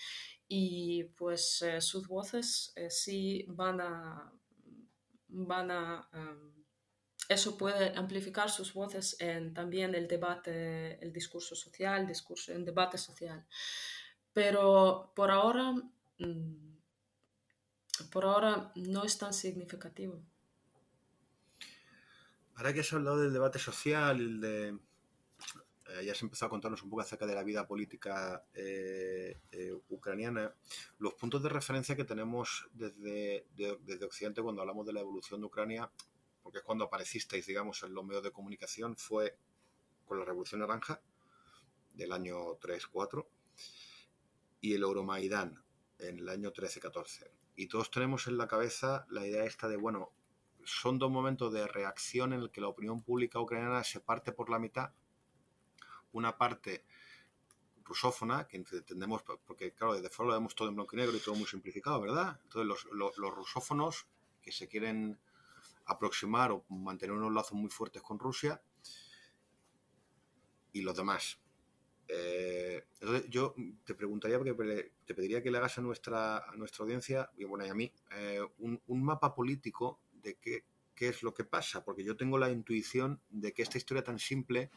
y pues eh, sus voces sí van a, van a em, eso puede amplificar sus voces en también el debate, el discurso social, discurso, en debate social. Pero por ahora, mm, por ahora no es tan significativo. Ahora que has hablado del debate social, el de ya has empezado a contarnos un poco acerca de la vida política ucraniana, los puntos de referencia que tenemos desde, desde Occidente cuando hablamos de la evolución de Ucrania, porque es cuando aparecisteis, digamos, en los medios de comunicación, fue con la Revolución Naranja del año 3-4 y el Euromaidán en el año 13-14. Y todos tenemos en la cabeza la idea esta de, bueno, son dos momentos de reacción en el que la opinión pública ucraniana se parte por la mitad. Una parte rusófona, que entendemos, porque claro, desde fuera lo vemos todo en blanco y negro y todo muy simplificado, ¿verdad? Entonces los, los rusófonos que se quieren aproximar o mantener unos lazos muy fuertes con Rusia y los demás. Eh, entonces yo te preguntaría, porque te pediría que le hagas a nuestra, a nuestra audiencia, y bueno, y a mí, eh, un, mapa político de qué, qué es lo que pasa, porque yo tengo la intuición de que esta historia tan simple,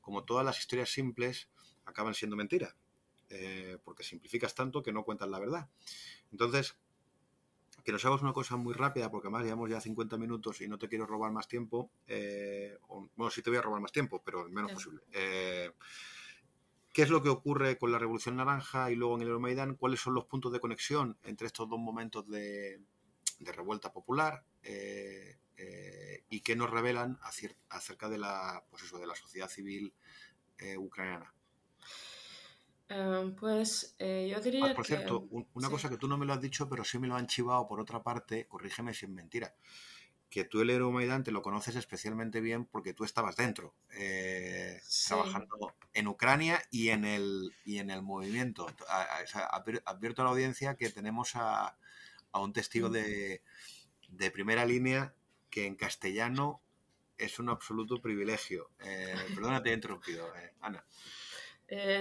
como todas las historias simples, acaban siendo mentiras, eh, porque simplificas tanto que no cuentas la verdad. Entonces, que nos hagamos una cosa muy rápida, porque además llevamos ya 50 minutos y no te quiero robar más tiempo. bueno, sí te voy a robar más tiempo, pero el menos posible. ¿Qué es lo que ocurre con la Revolución Naranja y luego en el Euromaidan? ¿Cuáles son los puntos de conexión entre estos dos momentos de, revuelta popular? Eh, eh, ¿Y qué nos revelan acerca de la, pues de la sociedad civil eh, ucraniana? Em, pues yo diría ah, por cierto, una cosa que tú no me lo has dicho, pero sí me lo han chivado por otra parte, corrígeme si es mentira que tú el Euromaidan te lo conoces especialmente bien porque tú estabas dentro, eh, trabajando en Ucrania y en el, y en el movimiento. advierto a la audiencia que tenemos a, un testigo de, primera línea que en castellano es un absoluto privilegio. Eh, perdona, te he interrumpido, eh, Ana.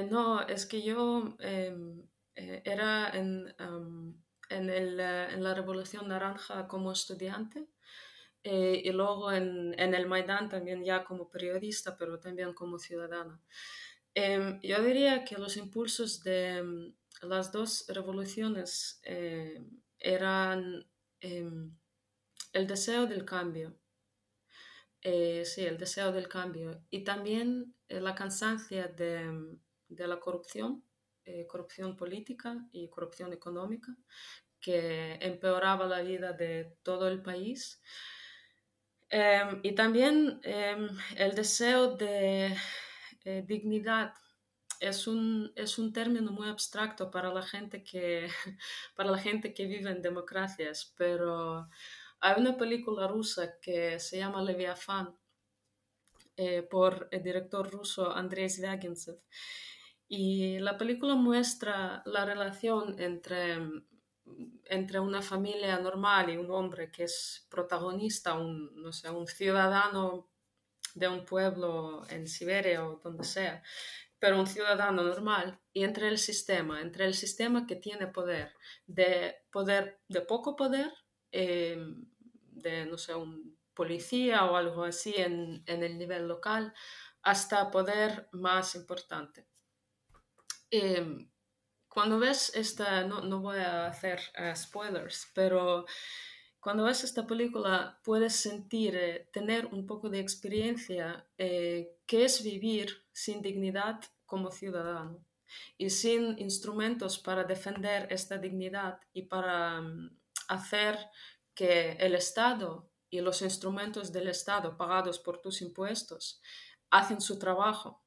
No, es que yo em, era en, en, el, en la Revolución Naranja como estudiante eh, y luego en, en, el Maidán también ya como periodista, pero también como ciudadana. Em, yo diría que los impulsos de em, las dos revoluciones eh, eran em, el deseo del cambio, eh, sí, el deseo del cambio y también la cansancia de, de la corrupción, corrupción política y corrupción económica, que empeoraba la vida de todo el país. Em, y también em, el deseo de eh, dignidad es un, es un término muy abstracto para la, gente que, [LAUGHS] para la gente que vive en democracias, pero hay una película rusa que se llama Leviafán eh, por el director ruso Andrei Zvyagintsev. Y la película muestra la relación entre entre una familia normal y un hombre que es protagonista, un, no sé, un ciudadano de un pueblo en Siberia o donde sea, pero un ciudadano normal, y entre el sistema, entre el sistema que tiene poder, de poder, de poco poder, em, de, no sé, un policía o algo así en, en el nivel local, hasta poder más importante. Eh, cuando ves esta, no, no voy a hacer eh, spoilers, pero cuando ves esta película puedes sentir, eh, tener un poco de experiencia eh, que es vivir sin dignidad como ciudadano y sin instrumentos para defender esta dignidad y para mm, hacer que el Estado y los instrumentos del Estado pagados por tus impuestos hacen su trabajo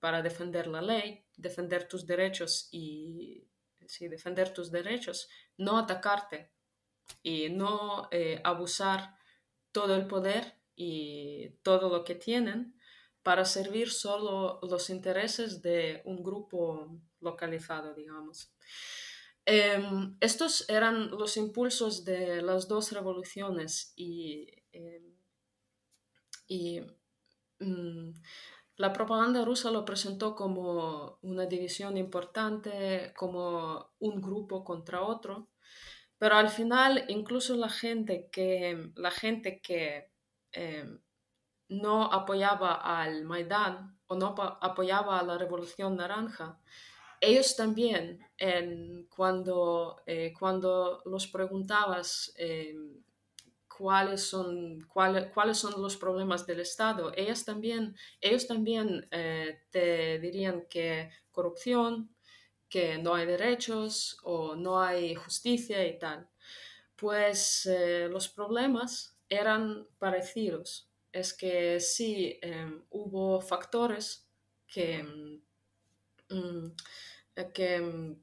para defender la ley, defender tus derechos y sí, defender tus derechos, no atacarte y no eh, abusar todo el poder y todo lo que tienen para servir solo los intereses de un grupo localizado, digamos. Em, estos eran los impulsos de las dos revoluciones y, em, mm, la propaganda rusa lo presentó como una división importante, como un grupo contra otro, pero al final incluso la gente que, la gente que em, no apoyaba al Maidán o no apoyaba a la Revolución Naranja, ellos también, cuando, eh, cuando los preguntabas em, cuáles son, cuáles son los problemas del Estado. Ellas también, ellos también eh, te dirían que corrupción, que no hay derechos o no hay justicia y tal. Pues eh, los problemas eran parecidos. Es que sí em, hubo factores que, mm, que mm,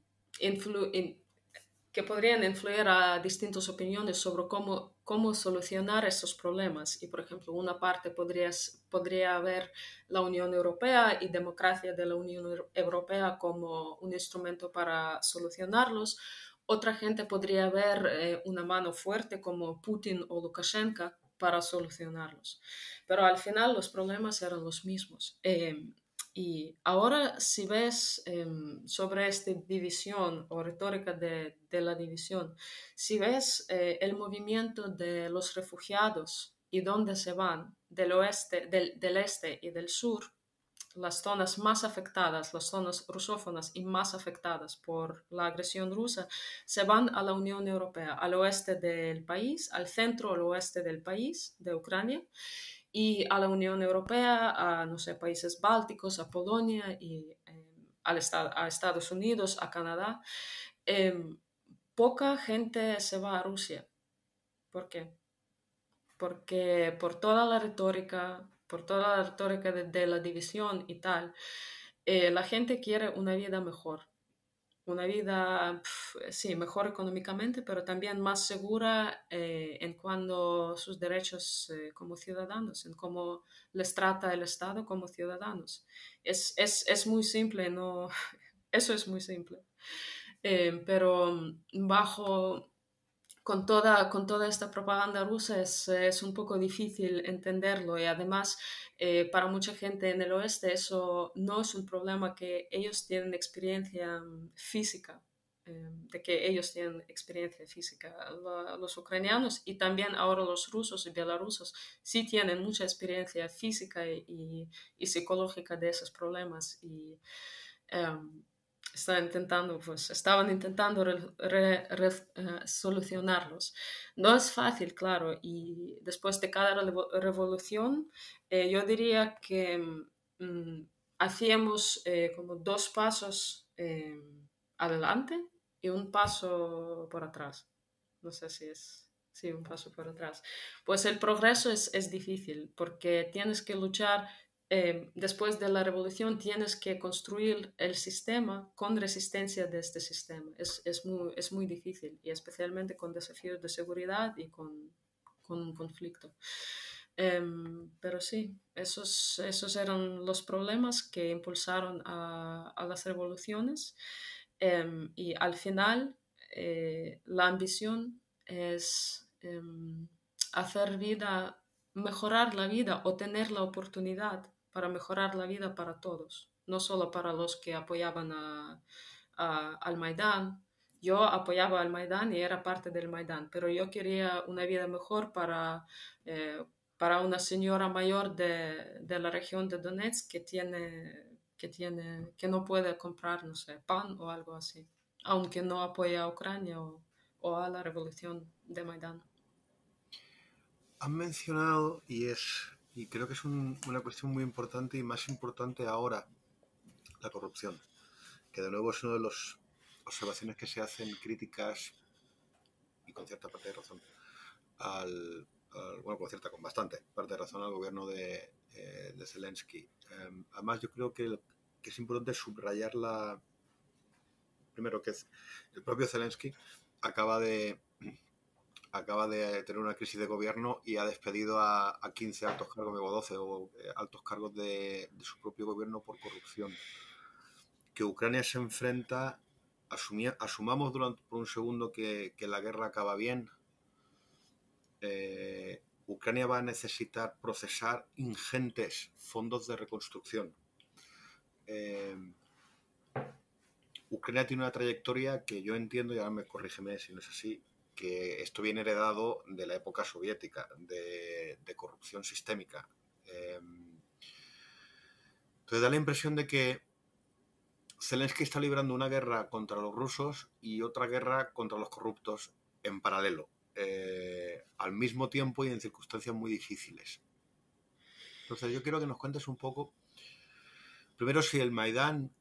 que podrían influir a distintas opiniones sobre cómo, cómo solucionar esos problemas. Y, por ejemplo, una parte podría, podría ver la Unión Europea y democracia de la Unión Europea como un instrumento para solucionarlos. Otra gente podría ver eh, una mano fuerte como Putin o Lukashenko para solucionarlos. Pero al final los problemas eran los mismos. Eh, y ahora si ves em, sobre esta división o retórica de, de la división, si ves eh, el movimiento de los refugiados y dónde se van del oeste, del, del, este y del sur, las zonas más afectadas, las zonas rusófonas y más afectadas por la agresión rusa, se van a la Unión Europea, al oeste del país, al centro, al oeste del país, de Ucrania, y a la Unión Europea, a, no sé, países bálticos, a Polonia y eh, al a Estados Unidos, a Canadá. Em, poca gente se va a Rusia. ¿Por qué? Porque por toda la retórica, por toda la retórica de, la división y tal, eh, la gente quiere una vida mejor una vida, sí, mejor económicamente, pero también más segura eh, en cuanto sus derechos eh, como ciudadanos, en cómo les trata el Estado como ciudadanos. Es, es, es muy simple, no, [LAUGHS] eso es muy simple. Eh, pero bajo con toda, con toda esta propaganda rusa es, es, un poco difícil entenderlo y además eh, para mucha gente en el oeste eso no es un problema que ellos tienen experiencia mm, física, eh, de que ellos tienen experiencia física. los ucranianos y también ahora los rusos y bielorrusos sí tienen mucha experiencia física y, y, psicológica de esos problemas y em, intentando, pues, estaban intentando eh, solucionarlos. No es fácil, claro, y después de cada revolución, eh, yo diría que mm, hacíamos eh, como dos pasos adelante y un paso por atrás. No sé si es sí, un paso por atrás. Pues el progreso es, es difícil porque tienes que luchar eh, después de la revolución tienes que construir el sistema con resistencia de este sistema. Es, es, muy, es muy difícil y especialmente con desafíos de seguridad y con, con conflicto. Em, pero sí, esos, esos eran los problemas que impulsaron a, a las revoluciones em, y al final eh, la ambición es hacer vida, mejorar la vida o tener la oportunidad para mejorar la vida para todos, no solo para los que apoyaban a, al Maidán. Yo apoyaba al Maidán y era parte del Maidán, pero yo quería una vida mejor para, eh, para una señora mayor de, de, la región de Donetsk que, tiene, que, tiene, que no puede comprar, no sé, pan o algo así, aunque no apoya a Ucrania o, o a la revolución de Maidán. Han mencionado, y es y creo que es una cuestión muy importante y más importante ahora, la corrupción, que de nuevo es una de las observaciones que se hacen críticas, y con cierta parte de razón, al, bueno, con cierta, con bastante parte de razón al gobierno de, eh, de Zelensky. Em, además, yo creo que, que, es importante subrayar la... Primero, que es, el propio Zelensky acaba de acaba de tener una crisis de gobierno y ha despedido a, 15 altos cargos, o 12 o eh, altos cargos de, su propio gobierno por corrupción. Que Ucrania se enfrenta, asumamos durante, por un segundo que, la guerra acaba bien, eh, Ucrania va a necesitar procesar ingentes fondos de reconstrucción. Eh, Ucrania tiene una trayectoria que yo entiendo, y ahora me corrígeme si no es así, que esto viene heredado de la época soviética, de, corrupción sistémica. Em, entonces da la impresión de que Zelensky está librando una guerra contra los rusos y otra guerra contra los corruptos en paralelo. eh, al mismo tiempo y en circunstancias muy difíciles. Entonces yo quiero que nos cuentes un poco, primero si el Maidán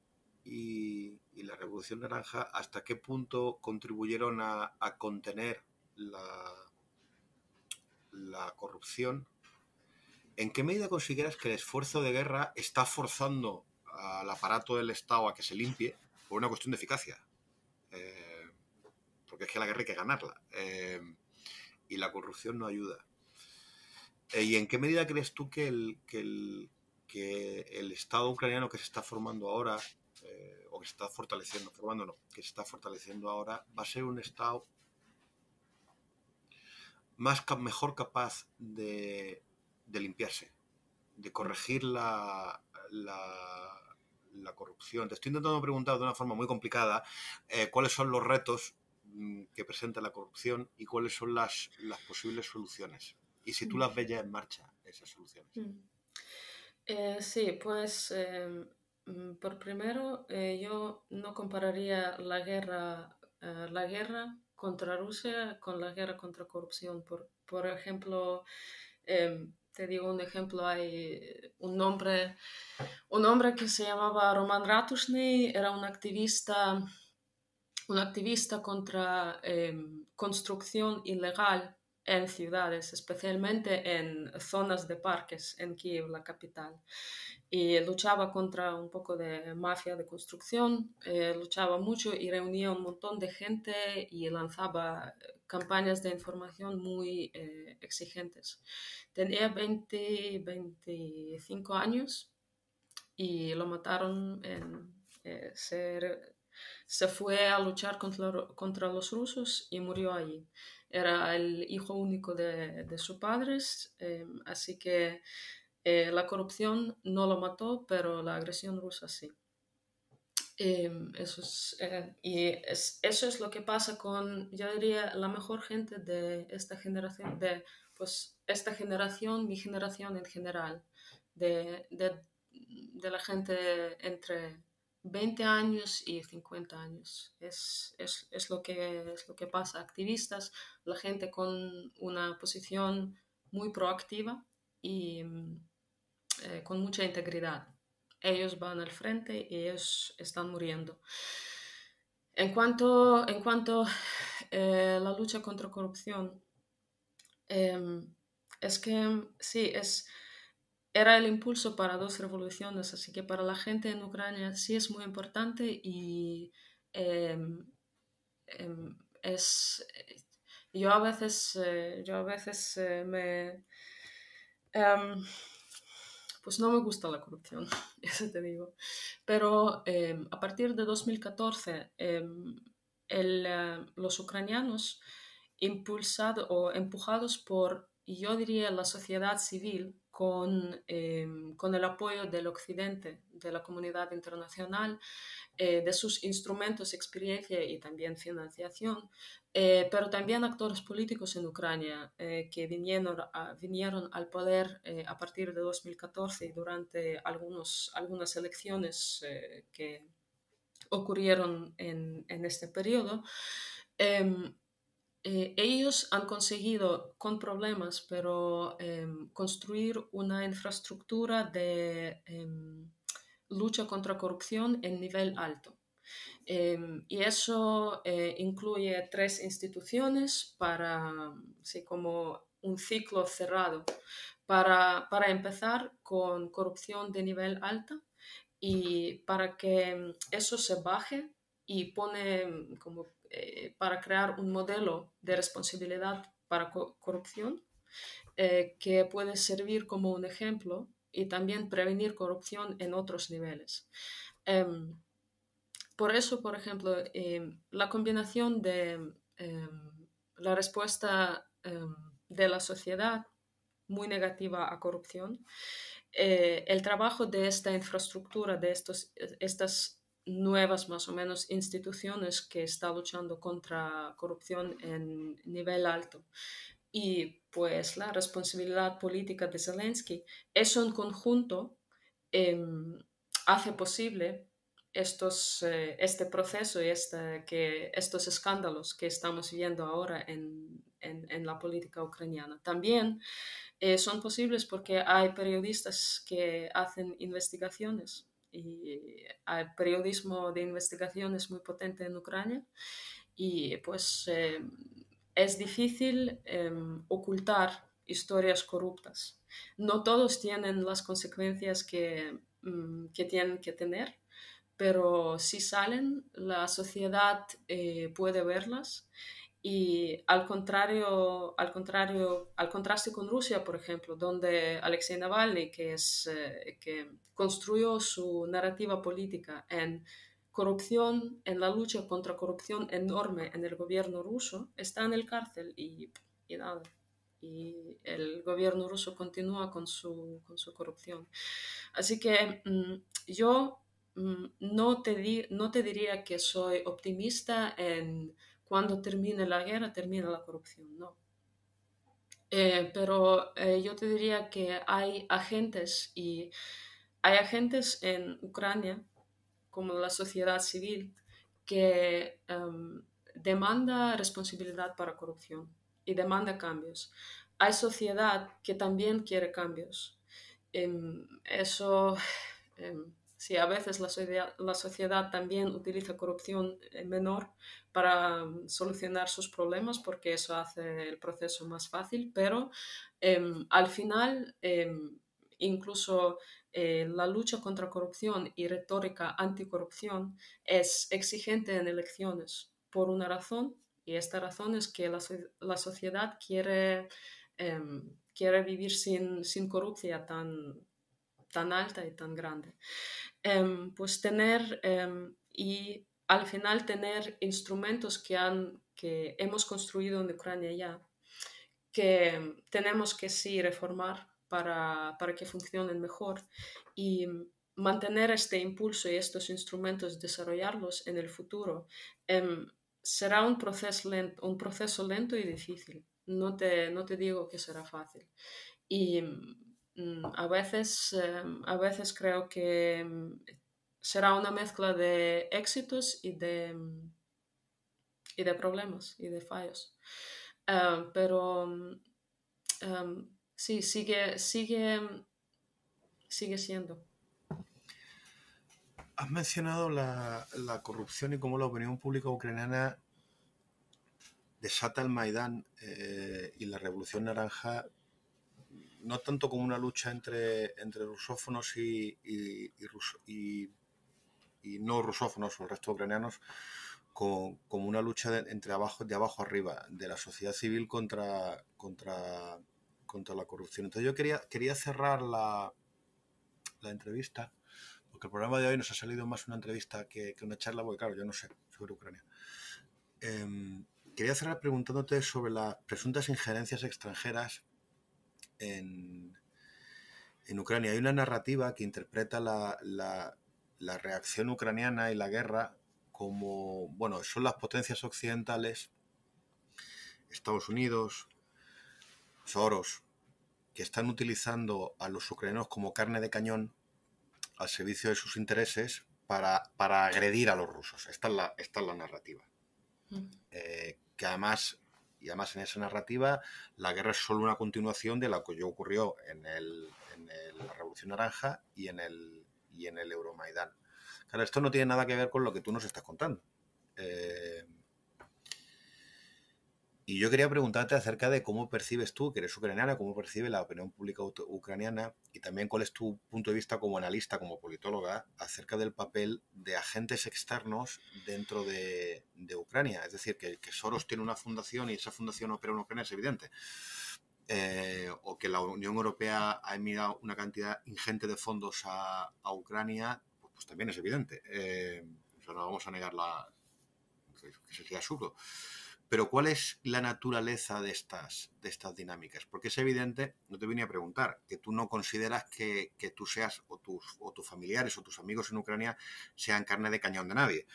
y, la Revolución Naranja, hasta qué punto contribuyeron a, contener la, la corrupción. ¿En qué medida consideras que el esfuerzo de guerra está forzando al aparato del Estado a que se limpie por una cuestión de eficacia? Eh, porque es que la guerra hay que ganarla. Eh, y la corrupción no ayuda. Eh, ¿Y en qué medida crees tú que el, que el, que el Estado ucraniano que se está formando ahora, eh, o que se está fortaleciendo, formando no, que se está fortaleciendo ahora, va a ser un Estado más mejor capaz de, de limpiarse, de corregir la, la, la, corrupción? Te estoy intentando preguntar de una forma muy complicada eh, cuáles son los retos mm, que presenta la corrupción y cuáles son las, las posibles soluciones y si tú las ves ya en marcha, esas soluciones. Mm. Eh, sí, pues mm, por primero eh, yo no compararía la guerra, eh, la guerra contra Rusia con la guerra contra corrupción. Por, por ejemplo, em, te digo un ejemplo, hay un hombre, un hombre que se llamaba Roman Ratushny, era un activista, un activista contra em, construcción ilegal en ciudades, especialmente en zonas de parques en Kiev, la capital. Y luchaba contra un poco de mafia de construcción, eh, luchaba mucho y reunía un montón de gente y lanzaba campañas de información muy eh, exigentes. Tenía 20, 25 años y lo mataron en, eh, se, fue a luchar contra, contra los rusos y murió allí era el hijo único de, de sus padres, eh, así que eh, la corrupción no lo mató, pero la agresión rusa sí. Eh, eso es, y eso es lo que pasa con, yo diría, la mejor gente de esta generación, de pues esta generación, mi generación en general, de, de, de la gente entre 20 años y 50 años. Es, es, es, lo que, es lo que pasa. Activistas, la gente con una posición muy proactiva y eh, con mucha integridad. Ellos van al frente y ellos están muriendo. En cuanto, en cuanto eh, la lucha contra corrupción, em, es que sí, es era el impulso para dos revoluciones, así que para la gente en Ucrania sí es muy importante y em, em, es... Yo a veces, eh, yo a veces eh, me... Em, pues no me gusta la corrupción, [LAUGHS] eso te digo. Pero a partir de 2014, el, eh, los ucranianos impulsados o empujados por, yo diría, la sociedad civil, Em, con, el apoyo del Occidente, de la comunidad internacional, eh, de sus instrumentos, experiencia y también financiación, eh, pero también actores políticos en Ucrania eh, que vinieron, vinieron al poder a partir de 2014 y durante algunos, algunas elecciones que ocurrieron en, en este periodo. Eh, ellos han conseguido con problemas, pero em, construir una infraestructura de em, lucha contra corrupción en nivel alto. Em, y eso eh, incluye tres instituciones para, así como un ciclo cerrado, para, para empezar con corrupción de nivel alto y para que eso se baje y pone como eh, para crear un modelo de responsabilidad para corrupción eh, que puede servir como un ejemplo y también prevenir corrupción en otros niveles. Em, por eso, por ejemplo, em, la combinación de em, la respuesta de la sociedad muy negativa a corrupción, eh, el trabajo de esta infraestructura, de estos, estas nuevas más o menos instituciones que están luchando contra corrupción en nivel alto. Y pues la responsabilidad política de Zelensky, eso en conjunto em, hace posible estos, eh, este proceso y este, que, estos escándalos que estamos viendo ahora en, en, la política ucraniana. También eh, son posibles porque hay periodistas que hacen investigaciones y hay periodismo de investigaciones muy potente en Ucrania y pues eh, es difícil em, ocultar historias corruptas. No todos tienen las consecuencias que, mm, que tienen que tener, pero si salen, la sociedad eh, puede verlas y al contrario, al contrario, al contraste con Rusia, por ejemplo, donde Alexei Navalny, que, es, eh, que construyó su narrativa política en corrupción, en la lucha contra corrupción enorme en el gobierno ruso, está en el cárcel y, y nada. Y el gobierno ruso continúa con su, con su corrupción. Así que mm, yo mm, no, te no te diría que soy optimista en cuando termine la guerra, termina la corrupción, no. Eh, pero eh, yo te diría que hay agentes y hay agentes en Ucrania, como la sociedad civil, que um, demanda responsabilidad para corrupción y demanda cambios. Hay sociedad que también quiere cambios. Um, eso um, Sí, a veces la sociedad, la sociedad también utiliza corrupción eh, menor para mm, solucionar sus problemas porque eso hace el proceso más fácil, pero em, al final em, incluso eh, la lucha contra corrupción y retórica anticorrupción es exigente en elecciones por una razón y esta razón es que la, la sociedad quiere, em, quiere vivir sin, sin corrupción tan, tan alta y tan grande. Em, pues tener em, y al final tener instrumentos que, han, que hemos construido en Ucrania ya, que tenemos que sí reformar para, para que funcionen mejor y mantener este impulso y estos instrumentos, desarrollarlos en el futuro, em, será un proceso, lento, un proceso lento y difícil. No te, no te digo que será fácil. Y a veces, em, a veces creo que mm, será una mezcla de éxitos y de, mm, y de problemas y de fallos. Em, pero em, sí, sigue, sigue, sigue siendo. Has mencionado la, la, corrupción y cómo la opinión pública ucraniana desata el Maidán eh, y la Revolución Naranja no tanto como una lucha entre, entre rusófonos y, y, y, no rusófonos o el resto ucranianos, como, una lucha de, entre abajo, de abajo arriba, de la sociedad civil contra, contra, contra la corrupción. Entonces yo quería, quería cerrar la, la entrevista, porque el programa de hoy nos ha salido más una entrevista que, una charla, porque claro, yo no sé sobre Ucrania. Em, quería cerrar preguntándote sobre las presuntas injerencias extranjeras en, Ucrania. Hay una narrativa que interpreta la, la, reacción ucraniana y la guerra como, bueno, son las potencias occidentales, Estados Unidos, Soros, que están utilizando a los ucranianos como carne de cañón al servicio de sus intereses para, para agredir a los rusos. Esta es la, esta la narrativa. Mm. Eh, que además y además en esa narrativa la guerra es solo una continuación de lo que ocurrió en, el, en la Revolución Naranja y en el, y en el Euromaidán. Claro, esto no tiene nada que ver con lo que tú nos estás contando. Eh, y yo quería preguntarte acerca de cómo percibes tú, que eres ucraniana, cómo percibe la opinión pública ucraniana y también cuál es tu punto de vista como analista, como politóloga, acerca del papel de agentes externos dentro de, Ucrania. Es decir, que, Soros tiene una fundación y esa fundación opera en Ucrania, es evidente. Eh, o que la Unión Europea ha enviado una cantidad ingente de fondos a, Ucrania, pues, pues, también es evidente. Eh, no vamos a negar la, que sería absurdo. Pero ¿cuál es la naturaleza de estas, de estas dinámicas? Porque es evidente, no te venía a preguntar, que tú no consideras que, tú seas, o tus, o tus familiares o tus amigos en Ucrania sean carne de cañón de nadie.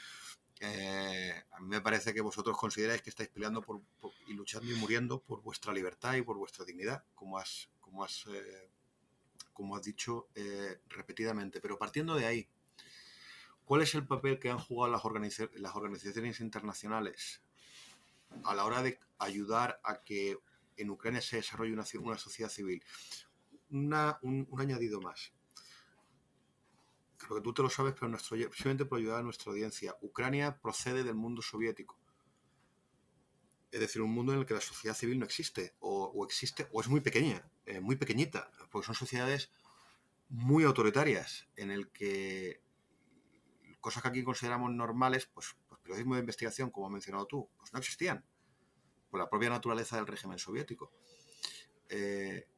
Eh, a mí me parece que vosotros consideráis que estáis peleando por, y luchando y muriendo por vuestra libertad y por vuestra dignidad, como has, como has, eh, como has dicho eh, repetidamente. Pero partiendo de ahí, ¿Cuál es el papel que han jugado las organizaciones internacionales a la hora de ayudar a que en Ucrania se desarrolle una, una sociedad civil? un, añadido más. Creo que tú te lo sabes, pero nuestro, simplemente por ayudar a nuestra audiencia. Ucrania procede del mundo soviético. Es decir, un mundo en el que la sociedad civil no existe, o, existe, o es muy pequeña, eh, muy pequeñita, porque son sociedades muy autoritarias, en el que cosas que aquí consideramos normales, pues periodismo de investigación, como has mencionado tú, pues no existían, por la propia naturaleza del régimen soviético. Eh,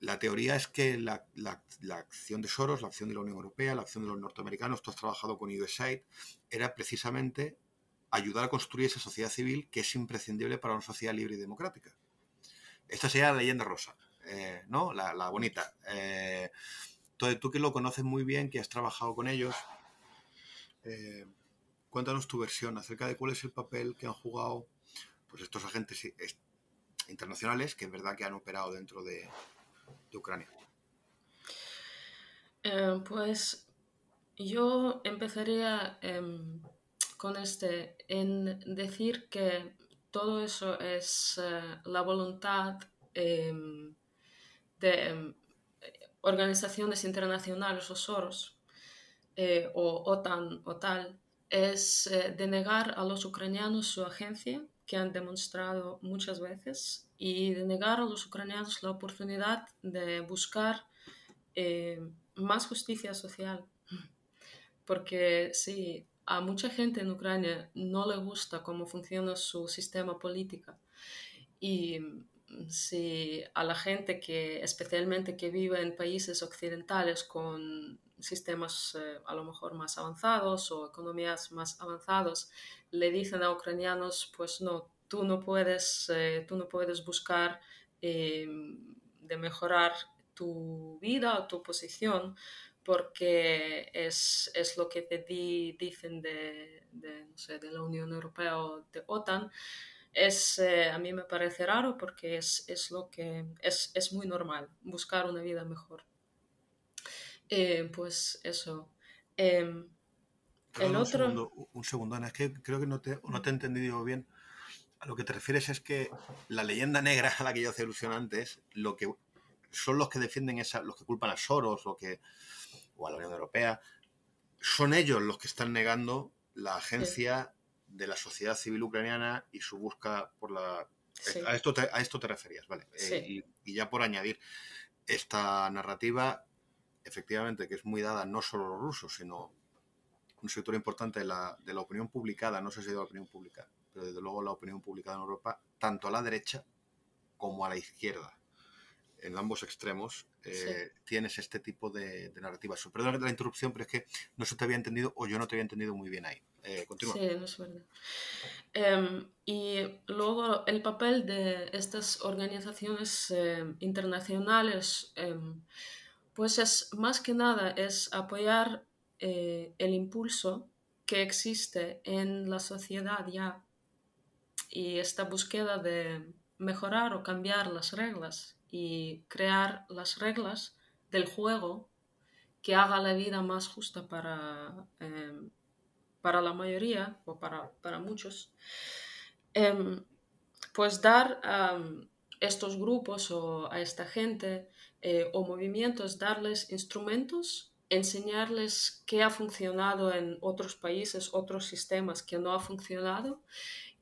la teoría es que la, acción de Soros, la acción de la Unión Europea, la acción de los norteamericanos, tú has trabajado con USAID, era precisamente ayudar a construir esa sociedad civil que es imprescindible para una sociedad libre y democrática. Esta sería la leyenda rosa, eh, ¿no? La, bonita. Eh, entonces, tú que lo conoces muy bien, que has trabajado con ellos, eh, cuéntanos tu versión acerca de cuál es el papel que han jugado pues, estos agentes internacionales, que es verdad que han operado dentro de, Ucrania? Eh, pues yo empezaría em, con este en decir que todo eso es eh, la voluntad em, de em, organizaciones internacionales o SOROS eh, o OTAN o tal, es de negar a los ucranianos su agencia que han demostrado muchas veces y de negar a los ucranianos la oportunidad de buscar eh, más justicia social. Porque sí, a mucha gente en Ucrania no le gusta cómo funciona su sistema político. Y si a la gente que, especialmente que vive en países occidentales con sistemas eh, a lo mejor más avanzados o economías más avanzados, le dicen a ucranianos, pues no, tú no puedes, eh, tú no puedes buscar eh, de mejorar tu vida o tu posición porque es, lo que te dicen de, de, la Unión Europea o de OTAN. Es, eh, a mí me parece raro porque es, lo que es, muy normal buscar una vida mejor. Pues eso. Em, el otro... Un segundo, un segundo, Ana, es que creo que no te, no te he entendido bien a lo que te refieres es que la leyenda negra a la que yo hacía ilusión antes, lo que son los que defienden esa, los que culpan a Soros o, que, o a la Unión Europea, son ellos los que están negando la agencia de la sociedad civil ucraniana y su búsqueda por la... A, esto te, a esto te referías, ¿vale? Eh, y, ya por añadir, esta narrativa, efectivamente, que es muy dada no solo a los rusos, sino un sector importante de la, de la opinión publicada, no sé si de la opinión pública, pero desde luego la opinión publicada en Europa, tanto a la derecha como a la izquierda, en ambos extremos, eh, tienes este tipo de, narrativas. Perdón la interrupción, pero es que no se te había entendido o yo no te había entendido muy bien ahí. Eh, continúa. Sí, no es verdad. Em, y luego el papel de estas organizaciones em, internacionales, em, pues es más que nada es apoyar eh, el impulso que existe en la sociedad ya y esta búsqueda de mejorar o cambiar las reglas y crear las reglas del juego que haga la vida más justa para, em, para la mayoría o para, para muchos, em, pues dar a estos grupos o a esta gente eh, o movimientos, darles instrumentos, enseñarles qué ha funcionado en otros países, otros sistemas que no ha funcionado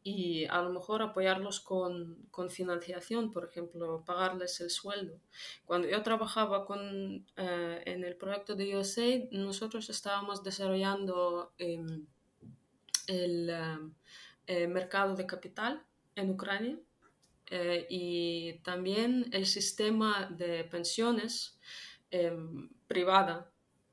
y a lo mejor apoyarlos con, con, financiación, por ejemplo, pagarles el sueldo. Cuando yo trabajaba con, eh, en el proyecto de USAID, nosotros estábamos desarrollando em, el eh, mercado de capital en Ucrania eh, y también el sistema de pensiones em, privada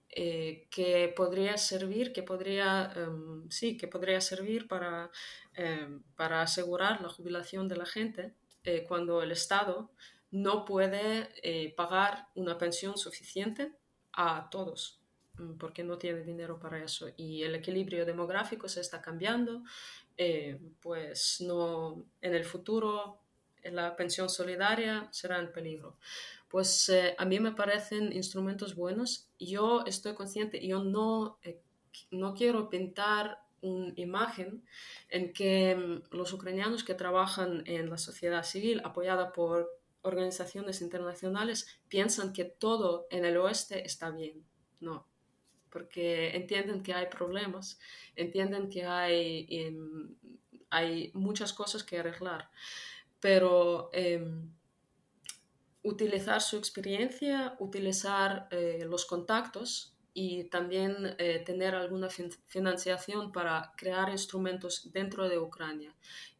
eh, que podría servir, que podría, em, sí, que podría servir para, em, para asegurar la jubilación de la gente eh, cuando el Estado no puede pagar una pensión suficiente a todos mm, porque no tiene dinero para eso. Y el equilibrio demográfico se está cambiando pues no en el futuro la pensión solidaria será en peligro pues eh, a mí me parecen instrumentos buenos. Yo estoy consciente, yo no, eh, no quiero pintar una imagen en que mm, los ucranianos que trabajan en la sociedad civil apoyada por organizaciones internacionales piensan que todo en el oeste está bien. No, porque entienden que hay problemas, entienden que hay, em, hay muchas cosas que arreglar, pero em, utilizar su experiencia, utilizar eh, los contactos y también eh, tener alguna financiación para crear instrumentos dentro de Ucrania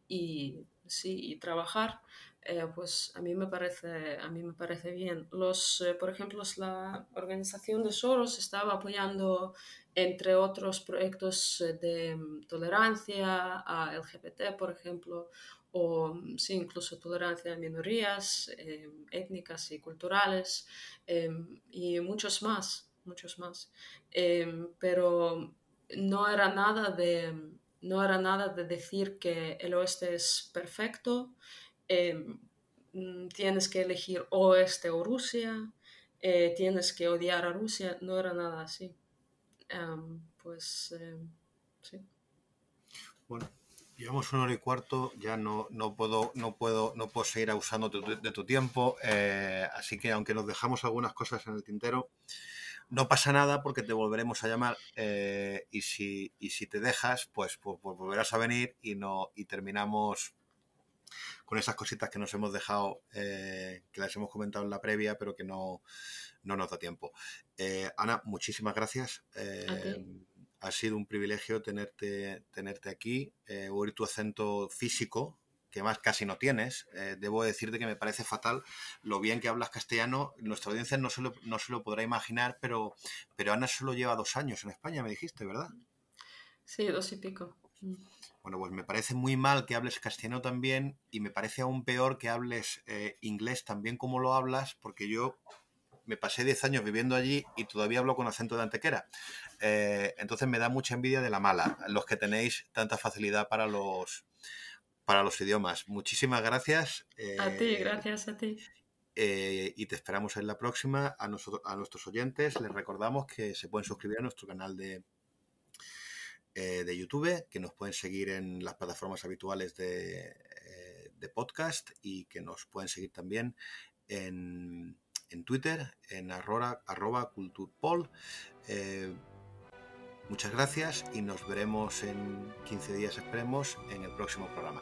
y, sí, y trabajar, eh, pues a mí me parece, a mí me parece bien. Los, por ejemplo, la organización de Soros estaba apoyando, entre otros proyectos de mm, tolerancia a LGBT, por ejemplo, o sí, incluso tolerancia a minorías étnicas y culturales, y muchos más muchos más. Em, pero no era nada de no era nada de decir que el oeste es perfecto, mm, tienes que elegir oeste o Rusia, eh, tienes que odiar a Rusia, no era nada así. Pues sí. Bueno, llevamos una hora y cuarto, ya no, no, puedo, no, puedo, no puedo seguir abusando de tu, tiempo, eh, así que aunque nos dejamos algunas cosas en el tintero, no pasa nada porque te volveremos a llamar eh, y, si, si te dejas, pues, pues, pues, volverás a venir y, no, y terminamos con esas cositas que nos hemos dejado, eh, que las hemos comentado en la previa, pero que no, no nos da tiempo. Eh, Ana, muchísimas gracias. Ha sido un privilegio tenerte, tenerte aquí, oír tu acento físico, que más casi no tienes. Eh, debo decirte que me parece fatal lo bien que hablas castellano. Nuestra audiencia no se lo, no se lo podrá imaginar, pero, pero Ana solo lleva dos años en España, me dijiste, ¿verdad? Sí, dos y pico. Bueno, pues me parece muy mal que hables castellano también y me parece aún peor que hables eh, inglés también como lo hablas, porque yo me pasé 10 años viviendo allí y todavía hablo con acento de antequera. Eh, entonces me da mucha envidia de la mala, los que tenéis tanta facilidad para los, para los idiomas. Muchísimas gracias. a ti, eh, gracias a ti. Eh, y te esperamos en la próxima. A, nosotros, a nuestros oyentes les recordamos que se pueden suscribir a nuestro canal de, eh, de YouTube, que nos pueden seguir en las plataformas habituales de, de podcast y que nos pueden seguir también en, en Twitter, en arroba, arroba culturpol. Muchas gracias y nos veremos en 15 días, esperemos, en el próximo programa.